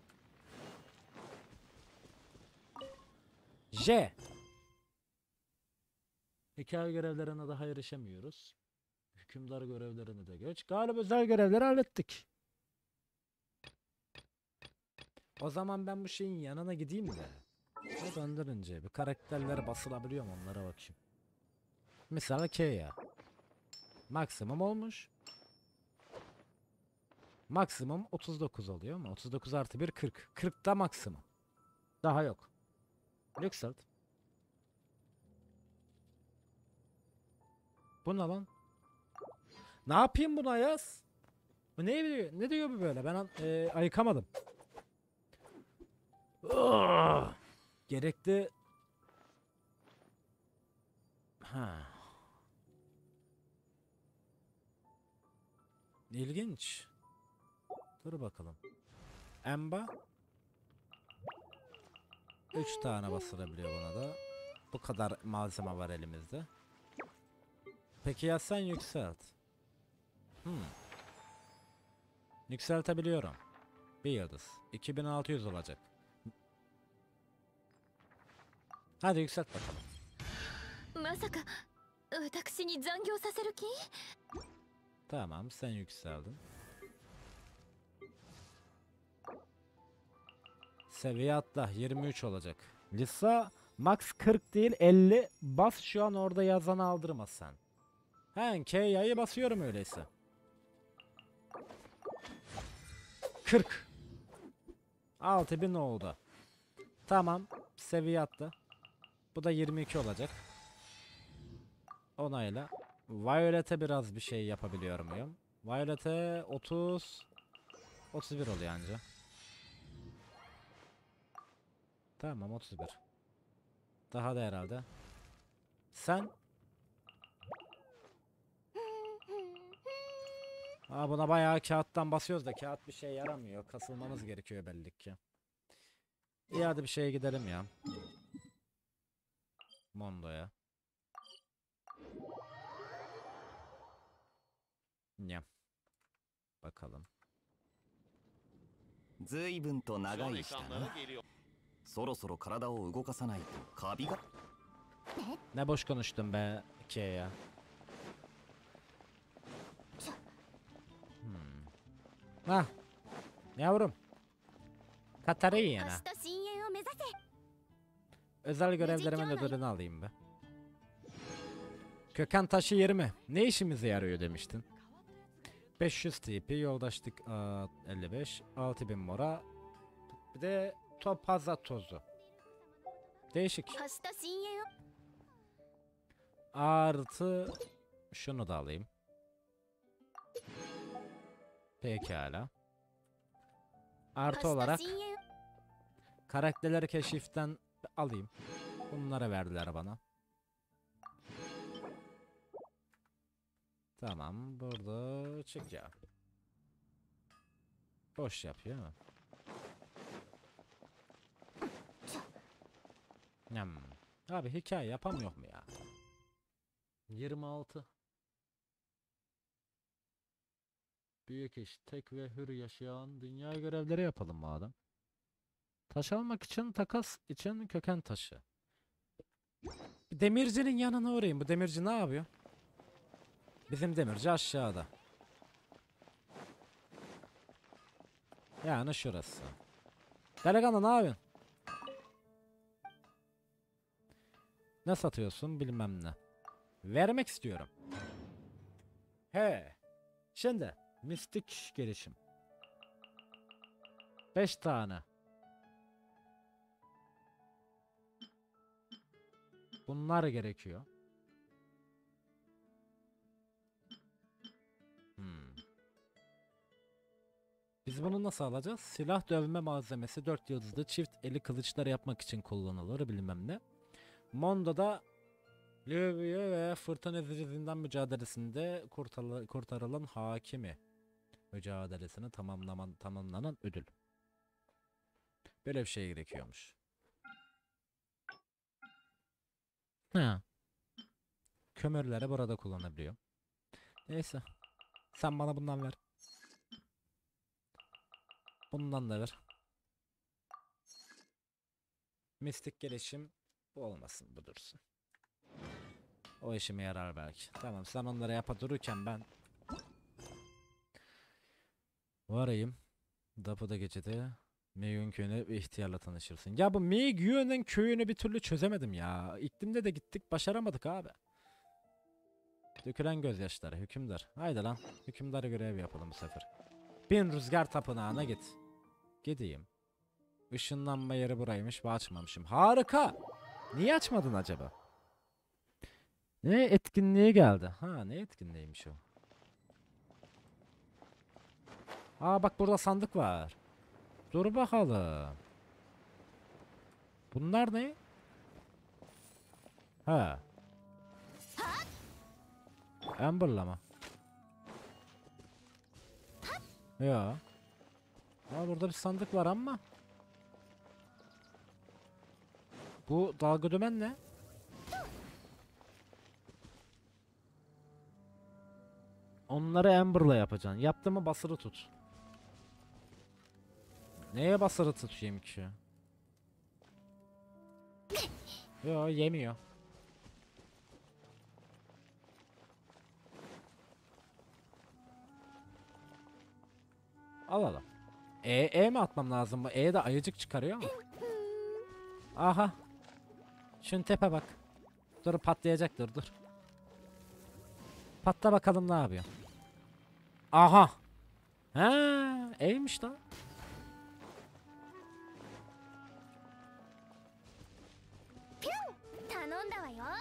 J. Hikaye görevlerine daha erişemiyoruz. Hükümdar görevlerini de geç. Galiba özel görevleri hallettik. O zaman ben bu şeyin yanına gideyim de. O döndürünce bir karakterlere basılabiliyor mu onlara bakayım. Mesela K'ya. Maksimum olmuş. Maksimum 39 oluyor ama 39 artı 1 40. 40 da maksimum. Daha yok. Yükselt. Bu ne lan? Ne yapayım buna yaz? Bu ne diyor? Ne diyor bu böyle? Ben e, ayıkamadım. Gerekli Ha. İlginç. Dur bakalım. Emba 3 tane bastırabiliyor buna da. Bu kadar malzeme var elimizde. Peki ya sen yükselt. Hmm. Yükseltebiliyorum. Bir yıldız. 2600 olacak. Hadi yükselt bakalım. Masaka, Tamam sen yükseldin. Seviye atla 23 olacak. Lisa max 40 değil 50 bas şu an orada yazanı aldırma sen. He K'ya'yı basıyorum öyleyse. 40. 6000 oldu. Tamam seviye atla. Bu da 22 olacak. Onayla. Violet'e biraz bir şey yapabiliyor muyum? Violet'e 30 31 oluyor anca. Tamam 31. Daha da herhalde. Sen? Aa buna bayağı kağıttan basıyoruz da kağıt bir şey yaramıyor. Kasılmamız gerekiyor belli ki. İyi hadi bir şeye gidelim ya. Mondo'ya. Nyam. Bakalım. ずいぶんと Şu an 長いしたな ekranlara geliyor. そろそろ体を動かさないとカビが Ne boş konuştun be K ya. Hmm. Ah. Yavrum. Katarina. 明日深淵を目指せ Özel görevlerimin ödülünü alayım be. Köken taşı 20. Ne işimize yarıyor demiştin? 500 TP, yoldaşlık aa, 55, 6000 mora. Bir de topaza tozu. Değişik. Artı şunu da alayım. Pekala. Artı olarak karakterleri keşiften alayım. Bunları verdiler bana. Tamam burada çık ya. Boş yapıyor mu? Hmm. Abi hikaye yapamıyor mu ya? 26 Büyük iş. Tek ve hür yaşayan dünya görevleri yapalım madem. Taş almak için takas için köken taşı. Demircinin yanına uğrayayım. Bu demirci ne yapıyor? Bizim demirci aşağıda. Yani şurası. Delikanlı ne yapıyorsun? Ne satıyorsun bilmem ne. Vermek istiyorum. He. Şimdi mistik gelişim. 5 tane. Bunlar gerekiyor. Hmm. Biz bunu nasıl alacağız? Silah dövme malzemesi 4 yıldızlı çift eli kılıçlar yapmak için kullanılır bilmem ne. Mondo'da Lövüye ve fırtına zindan mücadelesinde kurtarı- kurtarılan hakimi mücadelesini tamamlaman tamamlanan ödül. Böyle bir şey gerekiyormuş. Ha. Kömürleri burada kullanabiliyor. Neyse. Sen bana bundan ver. Bundan da ver. Mistik gelişim bu olmasın bu dursun. O işime yarar belki. Tamam sen onları yapa dururken ben varayım. Dapuda gecede Meiyun köyüne bir ihtiyarla tanışırsın. Ya bu Meiyun'un köyünü bir türlü çözemedim ya. İklimde de gittik başaramadık abi. Dökülen gözyaşları hükümdar. Haydi lan hükümdarı görev yapalım bu sefer. Bin rüzgar tapınağına git. Gideyim. Işınlanma yeri buraymış ve açmamışım. Harika. Niye açmadın acaba? Ne etkinliğe geldi? Ha ne etkinliğiymiş o? Aa bak burada sandık var. Dur bakalım. Bunlar ne? Ha. Amber'la mı? Ya. Aa burada bir sandık var ama. Bu dalga dümen ne? Onları Amber'la yapacaksın. Yaptı mı basılı tut. Neye basılı tutayım ki? Yo yemiyor. Al al. E, e mi atmam lazım? E de ayıcık çıkarıyor mu? Aha. Şunun tepe bak. Dur patlayacak dur dur. Patla bakalım ne yapıyor. Aha. Ha, E'ymiş lan.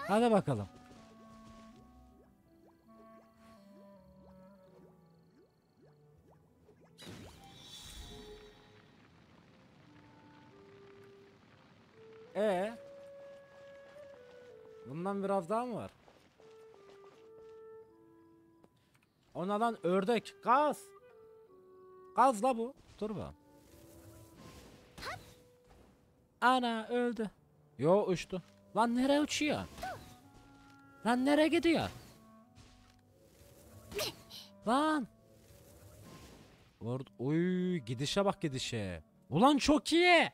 Hadi bakalım. Ee? Bundan biraz daha mı var? Ona lan ördek. Gaz. Gaz la bu. Dur bakalım. Ana öldü. Yo uçtu. Lan nereye uçuyor? Lan nereye gidiyor? Lan. Vurdu. Uy gidişe bak gidişe. Ulan çok iyi.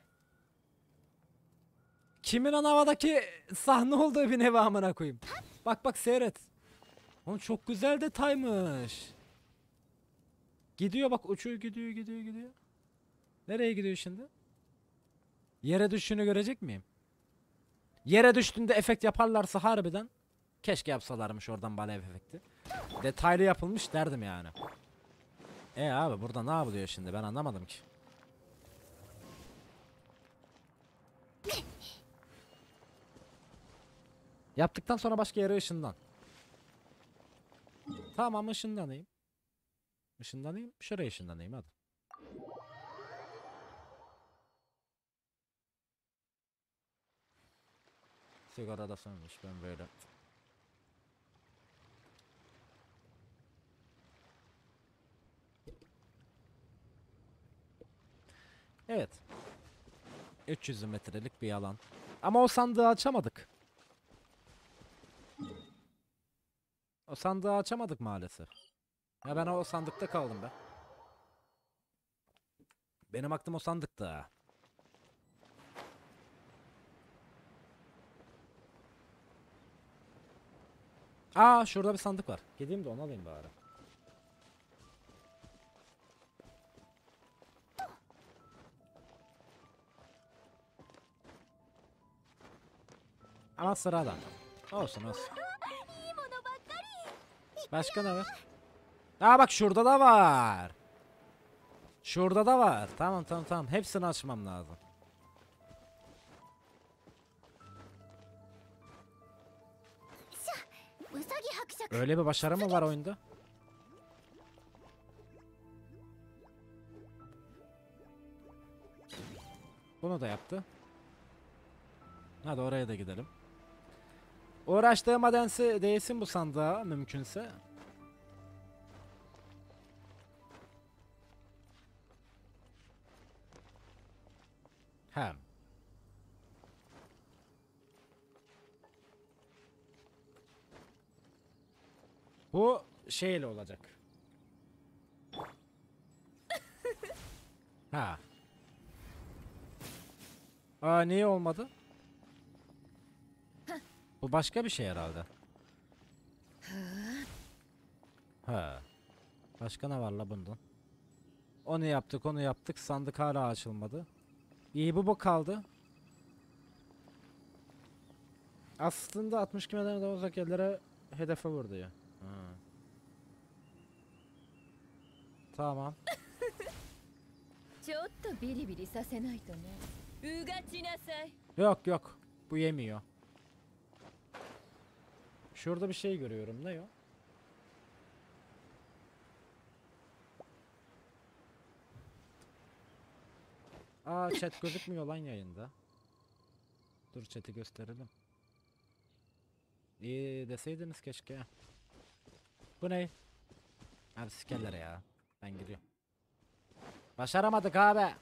Kimin an havadaki sahne olduğu bir nevi amına koyayım. Bak bak seyret. Oğlum çok güzel detaymış. Gidiyor bak uçuyor gidiyor gidiyor gidiyor. Nereye gidiyor şimdi? Yere düştüğünü görecek miyim? Yere düştüğünde efekt yaparlarsa harbiden keşke yapsalarmış oradan bana efekti. Detaylı yapılmış derdim yani. E abi burada ne yapılıyor şimdi ben anlamadım ki. Yaptıktan sonra başka yere ışından. Tamam ışınlanayım. Işınlanayım. Şuraya ışınlanayım hadi. Sigara da sönmüş ben böyle. Evet. 300 metrelik bir alan. Ama o sandığı açamadık. O sandığı açamadık maalesef. Ya ben o sandıkta kaldım be. Benim aklım o sandıkta. Aa şurada bir sandık var. Gideyim de onu alayım bari. Ama sıradan. Olsun olsun. Başka ne var? Aa bak şurada da var. Şurada da var. Tamam tamam tamam. Hepsini açmam lazım. Öyle bir başarı mı var oyunda? Bunu da yaptı. Hadi oraya da gidelim. Uğraştığıma densi değsin bu sandığa mümkünse. Hem. Bu şeyle olacak. Ha. Aa niye olmadı? Bu başka bir şey herhalde. Ha. Başka ne var la bundan? Onu yaptık onu yaptık sandık hala açılmadı. İyi bu bu kaldı. Aslında 60 kilometreden uzak yerlere hedefe vurdu ya. Ha. Tamam. Yok yok bu yemiyor. Şurada bir şey görüyorum. Ne o? Aa chat gözükmüyor lan yayında. Dur chat'i gösterelim. İyi deseydiniz keşke. Bu ne? Abi sikerler ya. Ben giriyorum. Başaramadık abi.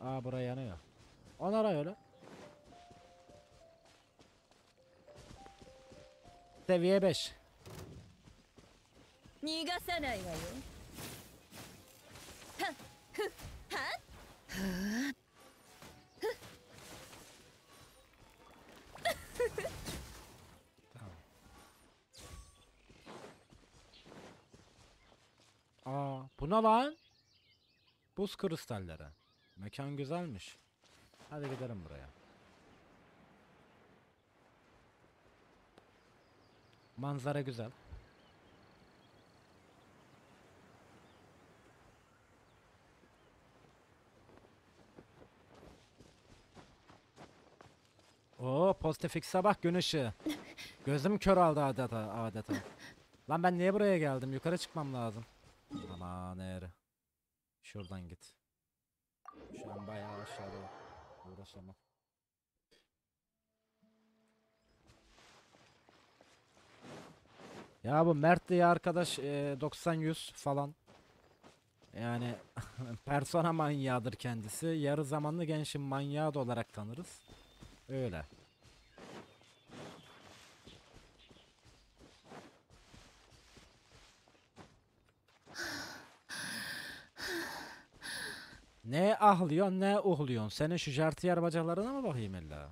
Aa buraya yanıyor. Onlar öyle. Seviye 5. Nigasanay wa yo. Ha. Aa, bu ne lan? Buz kristalleri. Mekan güzelmiş. Hadi gidelim buraya. Manzara güzel. Oo pozitif sabah gün ışığı. Gözüm kör aldı adeta adeta. Lan ben niye buraya geldim? Yukarı çıkmam lazım. Aman eğri. Şuradan git. Şu bayağı aşağıda uğraşamam. Ya bu Mert diye arkadaş e, 90-100 falan. Yani persona manyağıdır kendisi. Yarı zamanlı gençin manyağı da olarak tanırız. Öyle. Ne ahlıyorsun ne uhluyorsun. Senin şu jartiyer bacaklarına mı bakayım illa?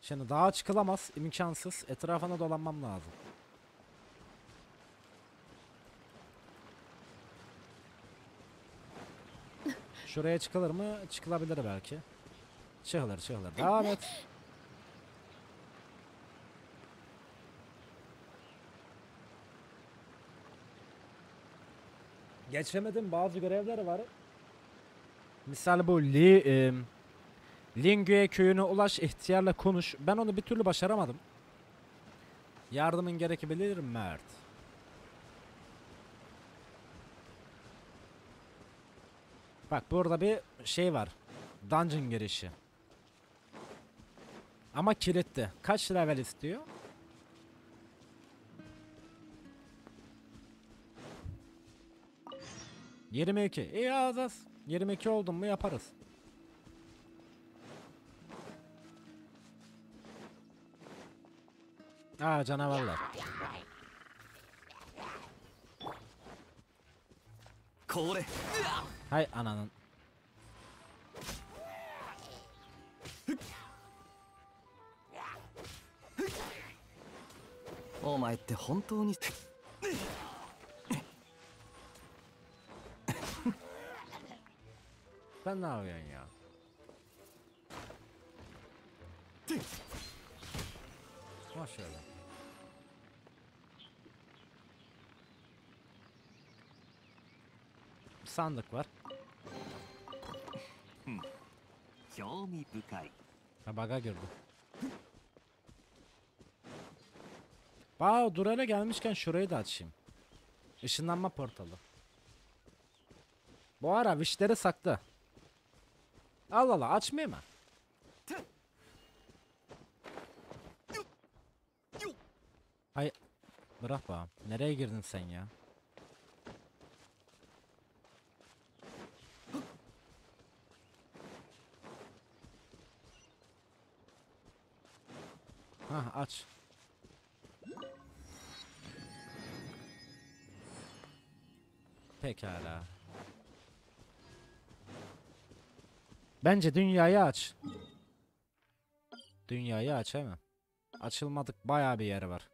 Şimdi dağa çıkılamaz. imkansız. Etrafına dolanmam lazım. Şuraya çıkılır mı? Çıkılabilir belki. Çıkılır çıkılır. Devam et. Geçemedim bazı görevler var. Misal bu Li, e, Lingüe köyüne ulaş ihtiyarla konuş. Ben onu bir türlü başaramadım. Yardımın gerekebilir Mert. Bak burada bir şey var. Dungeon girişi. Ama kilitli. Kaç level istiyor? Yirmi iki. İyi az az. 22 oldum mu yaparız. Aa canavarlar. これ Hay ananın. Hı. お前って本当に Sen ne yapıyorsun ya? Maşallah. Bir sandık var. Hmm. Ha baga girdim. Aa durayla gelmişken şurayı da açayım. Işınlanma portalı. Bu ara vişleri sakla. Allah Allah açmayayım mı? Hay bırak bağım. Nereye girdin sen ya? Hah aç. Pekala. Bence dünyayı aç. Dünyayı aç hemen. Açılmadık bayağı bir yer var.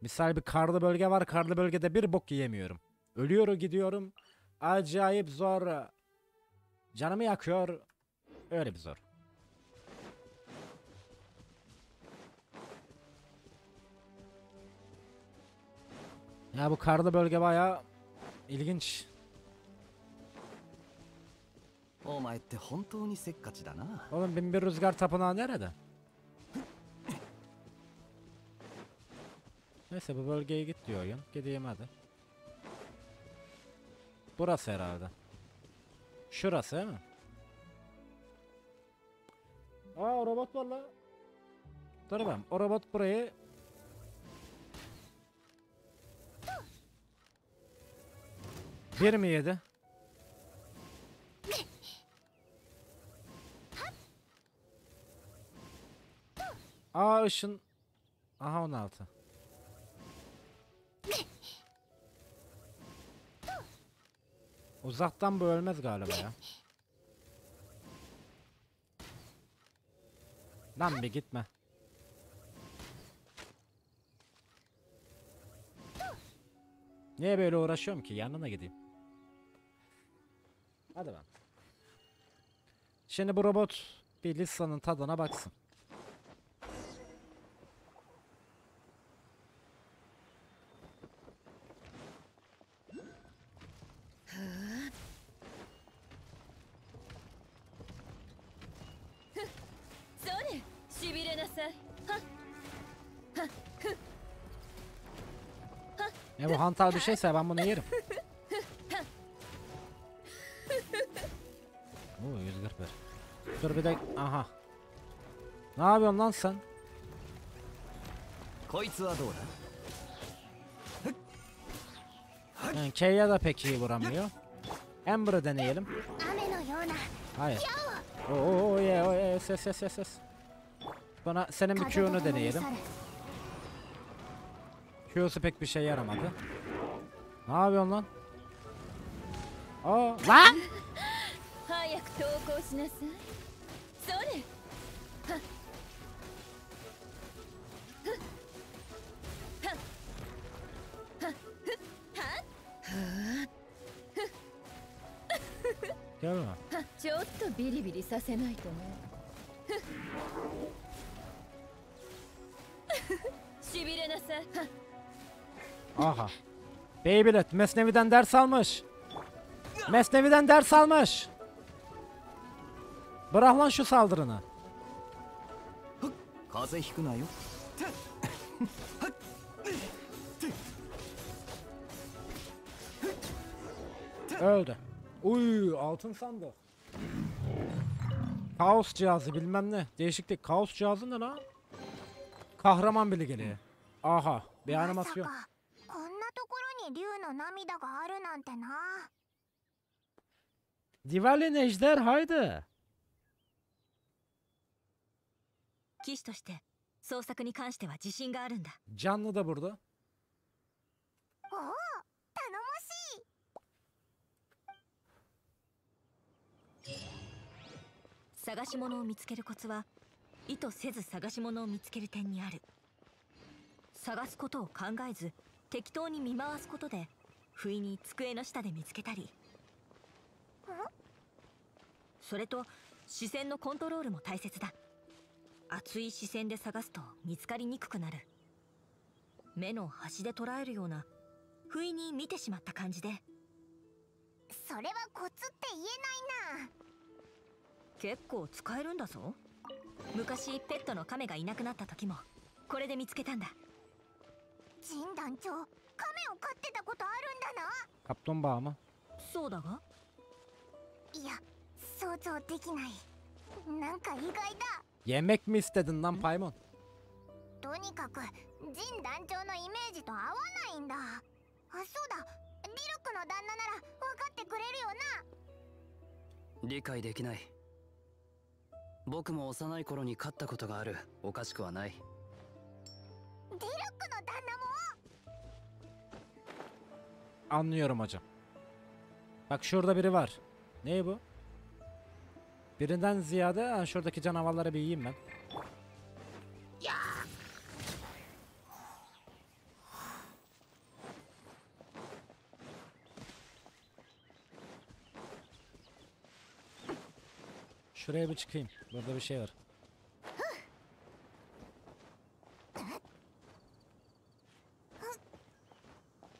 Misal bir karlı bölge var. Karlı bölgede bir bok yiyemiyorum. Ölüyorum gidiyorum. Acayip zor. Canımı yakıyor. Öyle bir zor. Ya bu karlı bölge bayağı ilginç. Oğlum bin bir rüzgar tapınağı nerede? Neyse bu bölgeye git diyor oyun. Gideyim hadi. Burası herhalde. Şurası değil mi? Aa robot var la. Dur ben. O robot burayı Bir mi yedi? Aa ışın. Aha 16. Uzaktan bu ölmez galiba ya. Lan bir gitme. Niye böyle uğraşıyorum ki? Yanına gideyim. Hadi ben. Şimdi bu robot bir Lissa'nın tadına baksın. Ne bu hantal bir şeyse ben bunu yerim. Oo 141. Dur bir de aha. Ne yapıyorsun lan sen? Yani K'ya da pek iyi vuramıyor. Ember'ı deneyelim. Hayır. Oo, oo, oo, yes, yes, yes, yes. Bana senin bir Q'nu deneyelim. 去る Q'su pek bir şey yaramadı. Ne yapıyorsun lan? Aa lan! 早く投降しなさいそれはっふっはっはっふっはっ Gel lan. はっちょっとビリビリさせないとねふっしびれなさいはっ Aha. Beybilet Mesnevi'den ders almış. Mesnevi'den ders almış. Bırak lan şu saldırını. Öldü. Uy altın sandık. Kaos cihazı bilmem ne. Değişiklik. Kaos cihazı ne lan? Kahraman bile geliyor. Aha. Bir animasyon. 竜の涙があるなんてな Divalin ejder haydi. 騎士として創作に関しては自信があるんだ Canlı da burada. おお頼もしい探し物を見つけるコツは意図せず探し物を見つける点にある探すことを考えず適当に見回すことで不意に机の下で見つけたり。それと視線のコントロールも大切だ。熱い視線で探すと見つかりにくくなる。目の端で捉えるような不意に見てしまった感じで。それはコツって言えないな。結構使えるんだぞ。昔ペットの亀がいなくなった時もこれで見つけたんだジン団長亀を飼ってたことあるんだな。Kaplumbağa mı? そうだが？いや想像できない。なんか意外だ。Yemek mi istedin lan Paymon? とにかくジン団長のイメージと合わないんだ。あそうだ。ディルクの旦那なら分かってくれるよな。理解できない。僕も幼い頃に飼ったことがある。おかしくはない。ディルクの旦那も Anlıyorum hocam. Bak şurada biri var. Ne bu? Birinden ziyade ha, şuradaki canavarları bir yiyeyim ben. Şuraya bir çıkayım. Burada bir şey var.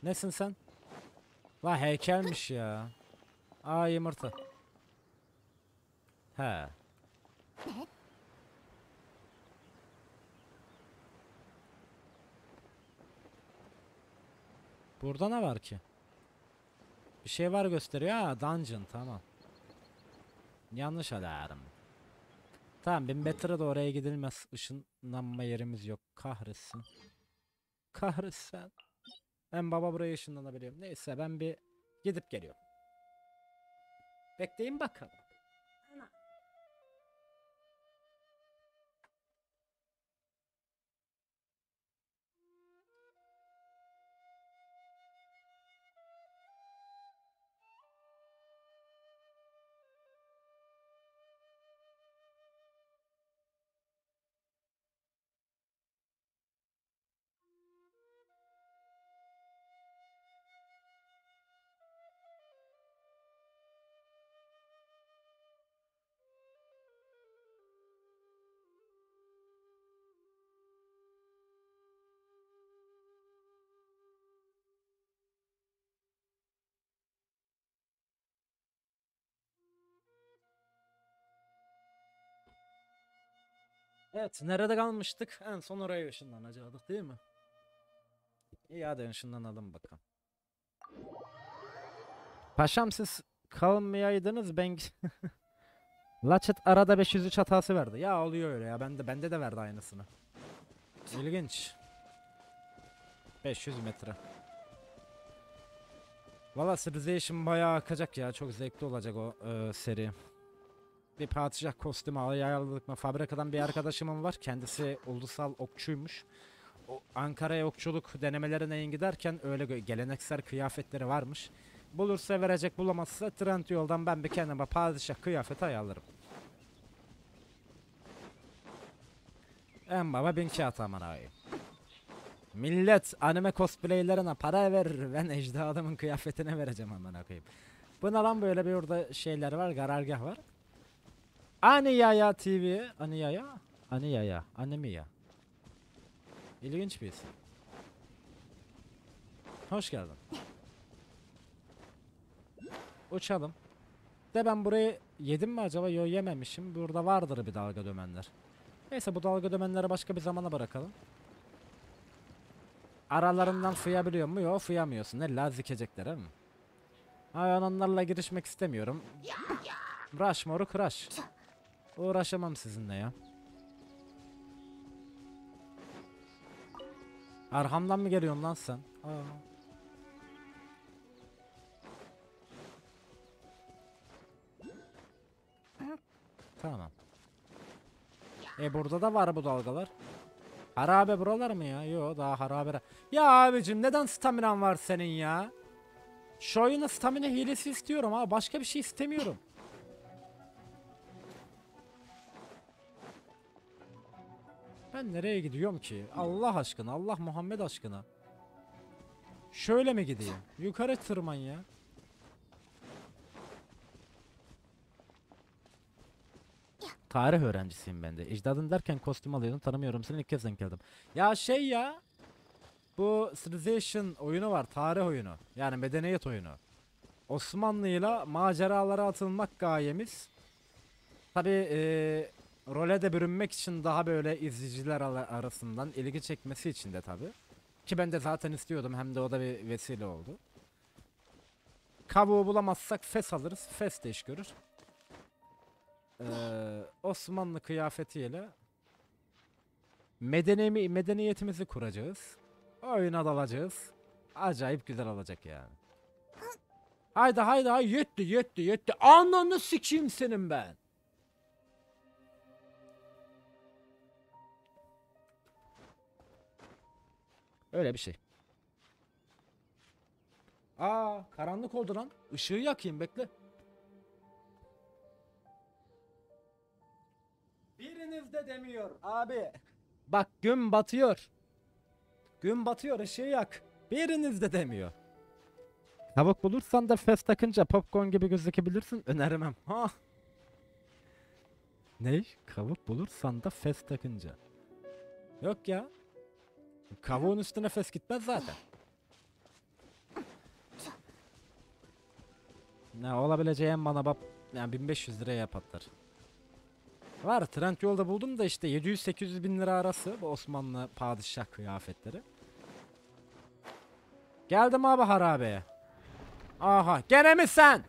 Nesin sen? La heykelmiş ya. Aa yumurta. He. Burada ne var ki? Bir şey var gösteriyor ha dungeon tamam. Yanlış alarm. Tamam 1000 metre de oraya gidilmez. Işınlanma yerimiz yok. Kahretsin. Kahretsin. Ben baba buraya ışınlanabiliyorum. Neyse ben bir gidip geliyorum. Bekleyin bakalım. Evet, nerede kalmıştık? En son oraya ışınlanacaktık değil mi? İyi hadi ışınlanalım bakalım. Paşam siz kalmayaydınız ben... Latchet arada 503 hatası verdi. Ya oluyor öyle ya. Bende bende de verdi aynısını. İlginç. 500 metre. Valla Civilization bayağı akacak ya. Çok zevkli olacak o e, seri. Bir padişah kostümü ayarladık mı? Fabrikadan bir arkadaşımın var. Kendisi ulusal okçuymuş. O Ankara'ya okçuluk denemelerine giderken öyle geleneksel kıyafetleri varmış. Bulursa verecek bulamazsa Trend yoldan ben bir kendime padişah kıyafeti ayarlarım. En baba bin kağıt aman. Millet anime cosplaylerine para verir. Ben ecdadımın kıyafetine vereceğim aman koyayım. Bu lan böyle bir orada şeyler var, karargah var. Aniyaya TV. Aniyaya? Aniyaya. Anemiya. İlginç bir isim. Hoş geldin. Uçalım. De ben burayı yedim mi acaba? Yo yememişim. Burada vardır bir dalga dömenler. Neyse bu dalga dömenleri başka bir zamana bırakalım. Aralarından fıyabiliyor mu? Yok fıyamıyorsun. Ne zikecekler he mi? Ay onlarla girişmek istemiyorum. Rush moruk rush. Uğraşamam sizinle ya. Arkamdan mı geliyorsun lan sen? Aa. Tamam. E burada da var bu dalgalar. Harabe buralar mı ya? Yo daha harabe. Ya abicim neden staminan var senin ya? Şu oyuna stamina hilesi istiyorum ha. Başka bir şey istemiyorum. Ben nereye gidiyorum ki? Allah aşkına, Allah Muhammed aşkına. Şöyle mi gideyim? Yukarı tırman ya. Tarih öğrencisiyim ben de. Ecdadın derken kostüm alıyordum. Tanımıyorum seni ilk kez denk geldim. Ya şey ya. Bu Civilization oyunu var. Tarih oyunu. Yani medeniyet oyunu. Osmanlı'yla maceralara atılmak gayemiz. Tabi role de bürünmek için daha böyle izleyiciler arasından ilgi çekmesi için de tabi. Ki ben de zaten istiyordum hem de o da bir vesile oldu. Kavuğu bulamazsak fes alırız. Fes de iş görür. Ee, Osmanlı kıyafetiyle medeni medeniyetimizi kuracağız. Oyuna dalacağız. Acayip güzel olacak yani. Haydi haydi haydi yetti yetti yetti. Ananı sikeyim senin ben. Öyle bir şey. Aa karanlık oldu lan. Işığı yakayım bekle. Biriniz de demiyor abi. Bak gün batıyor. Gün batıyor ışığı yak. Biriniz de demiyor. Tavuk bulursan da fes takınca popcorn gibi gözükebilirsin önermem. Ha. Ne? Kavuk bulursan da fes takınca. Yok ya. Kavuğun üstüne fes gitmez zaten. Ne olabileceği en bana bab yani 1500 liraya patlar. Var trend yolda buldum da işte 700-800 bin lira arası bu Osmanlı padişah kıyafetleri. Geldim abi harabeye. Aha gene mi sen?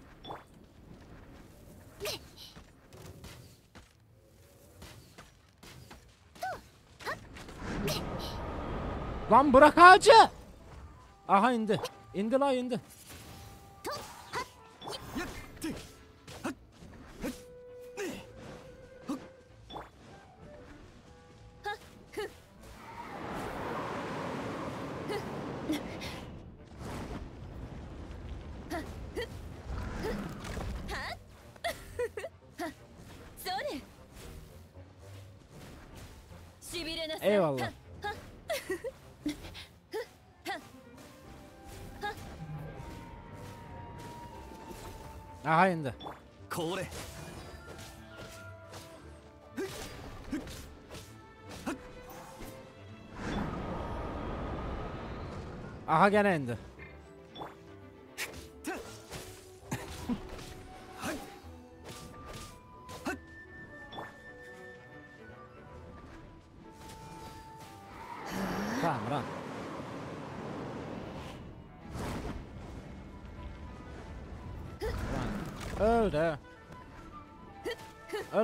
Lan bırak ağacı. Aha indi. İndi la indi. Aha indi. これ Aha gene indi.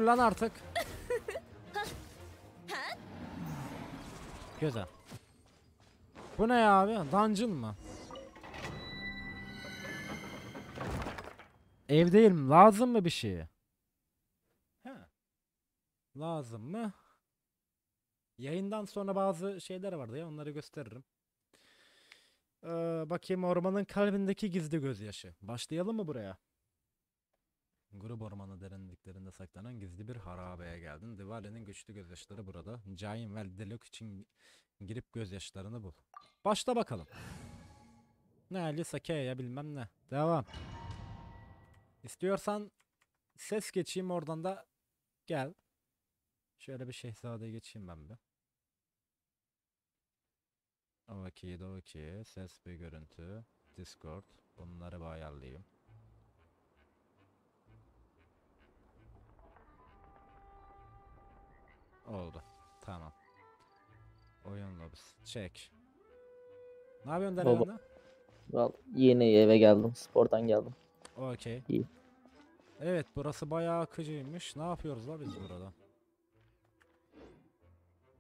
Lan artık. Güzel. Bu ne ya abi? Dungeon mı? Ev değil mi? Lazım mı bir şey? He. Lazım mı? Yayından sonra bazı şeyler vardı ya onları gösteririm. Ee, bakayım ormanın kalbindeki gizli gözyaşı. Başlayalım mı buraya? Grup ormanı derinliklerinde saklanan gizli bir harabeye geldin. Divale'nin güçlü gözyaşları burada. Cain ve Delok için girip gözyaşlarını bul. Başla bakalım. Ne Ali Sake'ye bilmem ne. Devam. İstiyorsan ses geçeyim oradan da gel. Şöyle bir şehzadeye geçeyim ben bir. Okey okey. Ses ve görüntü. Discord. Bunları bir ayarlayayım. Oldu. Tamam. Oyun lobisi. Çek. Ne yapıyorsun Baba. Delikanlı? Val yeni eve geldim. Spordan geldim. Okey. İyi. Evet burası bayağı akıcıymış. Ne yapıyoruz la biz burada?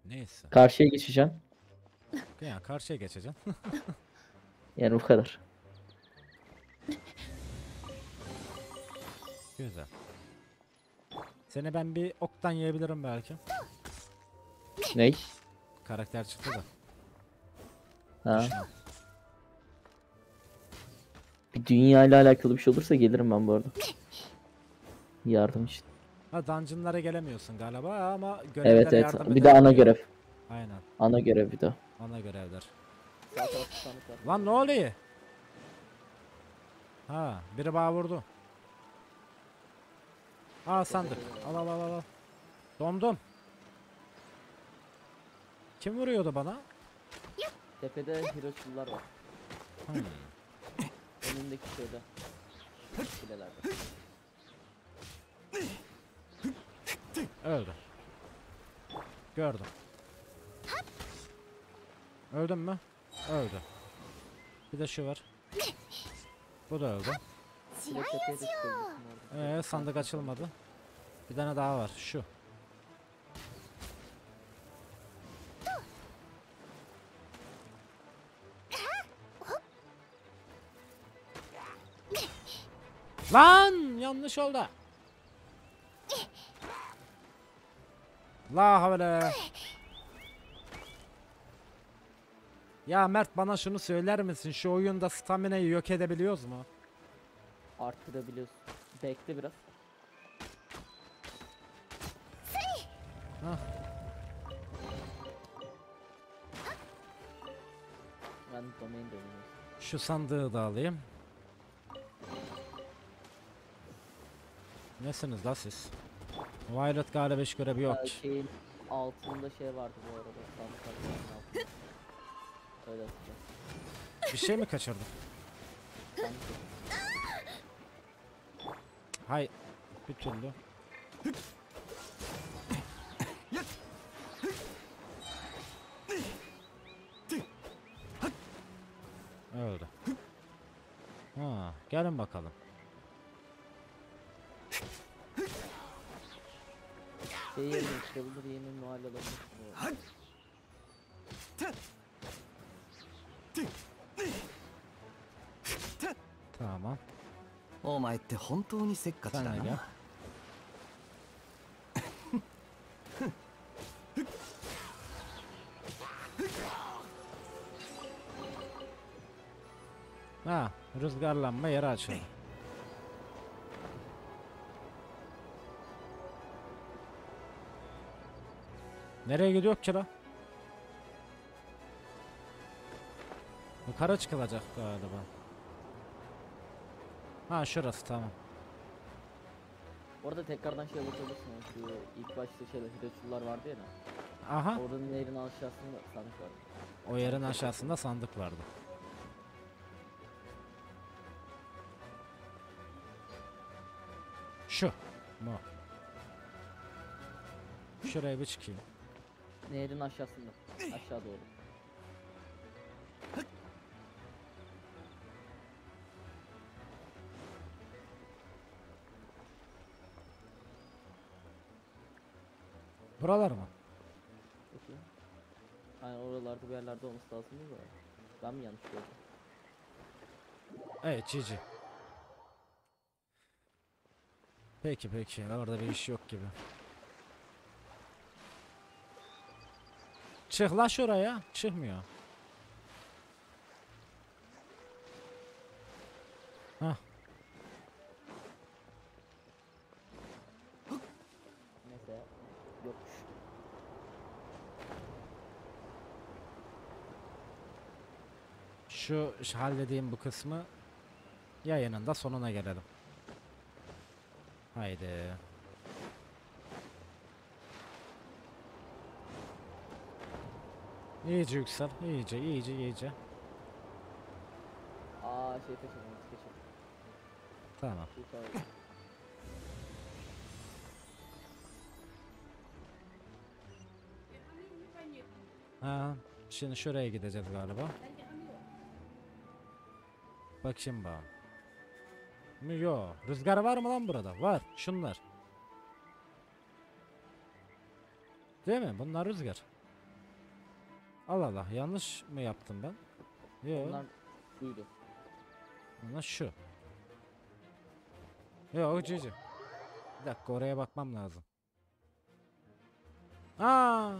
Neyse. Karşıya geçeceğim. Ya karşıya geçeceğim. Yani bu kadar. Güzel. Seni ben bir oktan yiyebilirim belki. Ney? Karakter çıktı da. Ha. Bir dünya ile alakalı bir şey olursa gelirim ben bu arada. Yardım için. Ha dungeonlara gelemiyorsun galiba ama Evet görevlere evet. yardım Bir de ana görev. Aynen. Ana görev bir de. Ana görevler. Lan ne oluyor? Ha, biri bana vurdu. Aa sandık. Al al al al. al. Dondum. Kim vuruyordu bana? Tepede Hiroşi'liler var. Hmm. Önündeki şeyde. Kulelerde. Öldü. Gördüm. Öldün mü? Öldü. Bir de şu var. Bu da öldü. De tepeye de. Ee, sandık açılmadı. Bir tane daha var. Şu. Lan yanlış oldu. La havle. Ya Mert bana şunu söyler misin? Şu oyunda stamina'yı yok edebiliyoruz mu? Arttırabiliyorsun. Bekle biraz. Hah. Ben domain dönüyorum. Şu sandığı da alayım. Nesiniz la siz? Violet galiba hiç görevi yok. Ee, şeyin altında şey vardı bu arada. Öyle. Bir şey mi kaçırdım? Hay bir türlü. Öldü. Ha, gelin bakalım. Şey yerine çıkabilir yeni Noel alabilir. Tamam. お前って本当にせっかちだ Sana gel. な Ha, rüzgarlanma yeri açıldı. Nereye gidiyor ki la? Yukarı çıkılacak galiba. Ha şurası tamam. Orada tekrardan şey bakabilirsin. Şu ilk başta şeyler Hiroşular vardı ya. Aha. Oranın nehrin aşağısında sandık var. O yerin aşağısında sandık vardı. Şu. Bu. Şuraya bir çıkayım. Nehrin aşağısında. Aşağı doğru. Buralar mı? Bakayım. Aynen oralarda bir yerlerde olması lazım değil mi? Ben mi yanlış gördüm? Evet cici. Peki peki orada bir iş yok gibi. Çık la şuraya. Çıkmıyor. Hah. Şu halledeyim bu kısmı. Yayının da sonuna gelelim. Haydi. İyice yüksel. iyice iyice iyice. Aa şey kaçırdım. Kaçırdım. Tamam. Yukarı. Ha, şimdi şuraya gideceğiz galiba. Bakayım bakalım. Mi yo, rüzgar var mı lan burada? Var, şunlar. Değil mi? Bunlar rüzgar. Allah Allah, yanlış mı yaptım ben? Yo, Onlar buydu. bunlar şu. Yo, cici. Bir dakika oraya bakmam lazım. Aa!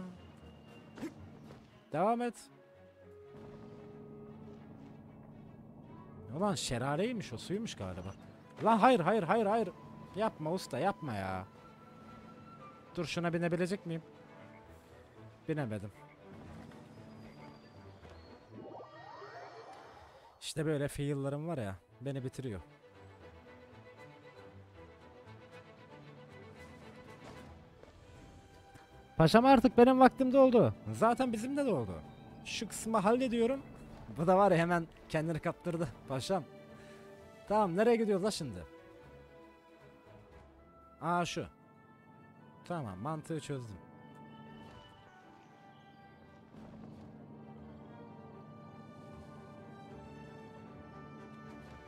Devam et. Ulan şerareymiş o suymuş galiba. Lan hayır hayır hayır hayır. Yapma usta yapma ya. Dur şuna binebilecek miyim? Binemedim. İşte böyle fail'larım var ya beni bitiriyor. Paşam artık benim vaktim doldu. Zaten bizim de doldu. Şu kısmı hallediyorum. Bu da var ya hemen kendini kaptırdı paşam. Tamam nereye gidiyoruz la şimdi? Aa şu. Tamam mantığı çözdüm.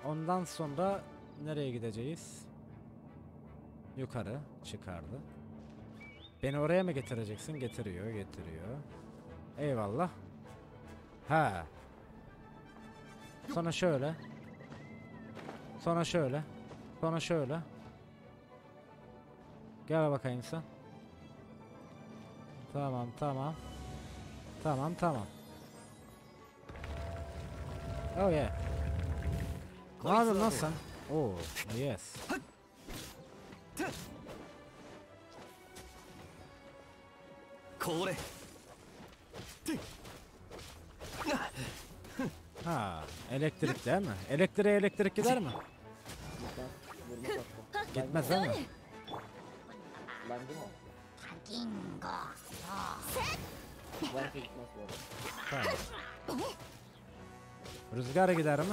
Ondan sonra nereye gideceğiz? Yukarı çıkardı. Beni oraya mı getireceksin? Getiriyor, getiriyor. Eyvallah. Ha. Sonra şöyle. Sonra şöyle. Sonra şöyle. Gel bakayım sen. Tamam, tamam. Tamam, tamam. Oh yeah. Ne yapıyorsun lan sen? Oh, yes. Kore. Ha, elektrik değil mi? Elektriğe elektrik gider mi? Gitmez değil mi? Değil mi? Gingo. Varsa gitmez bu arada. Tamam. Rüzgar gider mi?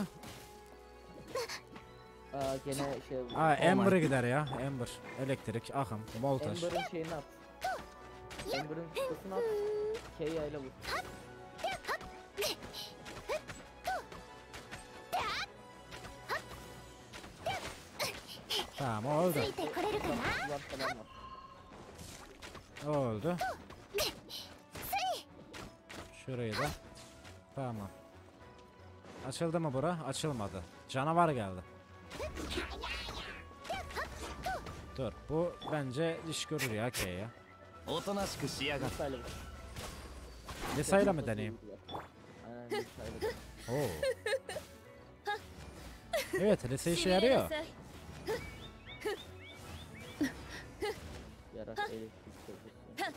Aa, gene şey vurdu. Aa oh Amber'a gider ya. Amber. Elektrik, akım, voltaj. Amber'ın şeyini at. Amber'ın kutusunu at. K'ya ile vur. Tamam o öldü. O öldü. Şurayı da. Tamam. Açıldı mı bura? Açılmadı. Canavar geldi. Dur bu bence iş görür ya K ya. Böyle bak. Yasayla mı deneyeyim? Aynen, şöyle. Oo. Evet lise işe yarıyor. Yarak elektrik çözüyor.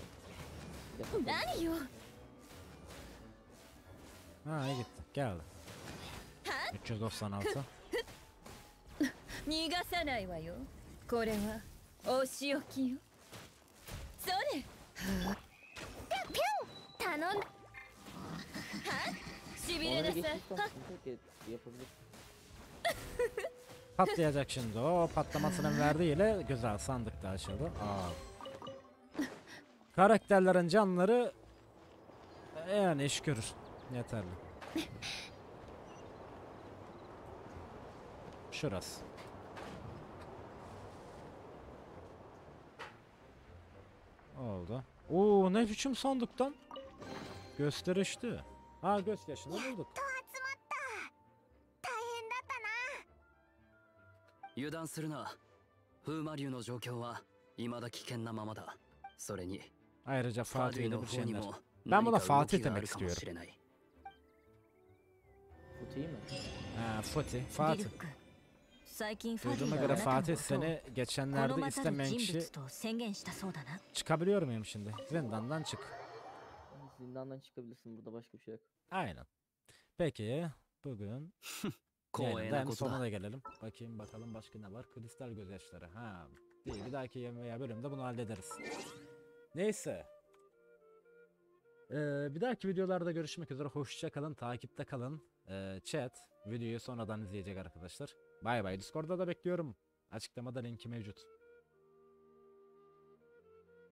Yapabilir. 何よ Ha iyi gitti. Geldi. 396. 逃がさないわよこれはお仕置きよそれピュン頼んだしびれ Ona なさい geçmişten sıkıntı yok ki yapabilir. Patlayacak şimdi o patlamasının verdiğiyle güzel sandık da açıldı. Aa. Karakterlerin canları e, yani iş görür. Yeterli. Şurası. Oldu. Oo ne biçim sandıktan? Gösterişti. Ha göz yaşını bulduk. と集まった大変だったな油断するな風魔竜の状況は未だ危険なままだそれに Ayrıca ファデュ Fatih イ ile の bir 方に şeyler. も Ben 何 buna か動 Fatih きがあ demek るかも istiyorum. しれない Kutu iyi mi? Ha, Fatih. ディ Fatih. Duyduğuma göre Fatih seni geçenlerde istemeyen kişi çıkabiliyor muyum şimdi? Zindandan çık. Zindandan çıkabilirsin burada başka bir şey yok. Aynen. Peki bugün yayından sonuna da gelelim. Bakayım bakalım başka ne var? Kristal gözyaşları. Ha. Değil, bir dahaki veya bölümde bunu hallederiz. Neyse. Ee, bir dahaki videolarda görüşmek üzere. Hoşça kalın, takipte kalın. Ee, chat videoyu sonradan izleyecek arkadaşlar. Bay bay. Discord'da da bekliyorum. Açıklamada linki mevcut.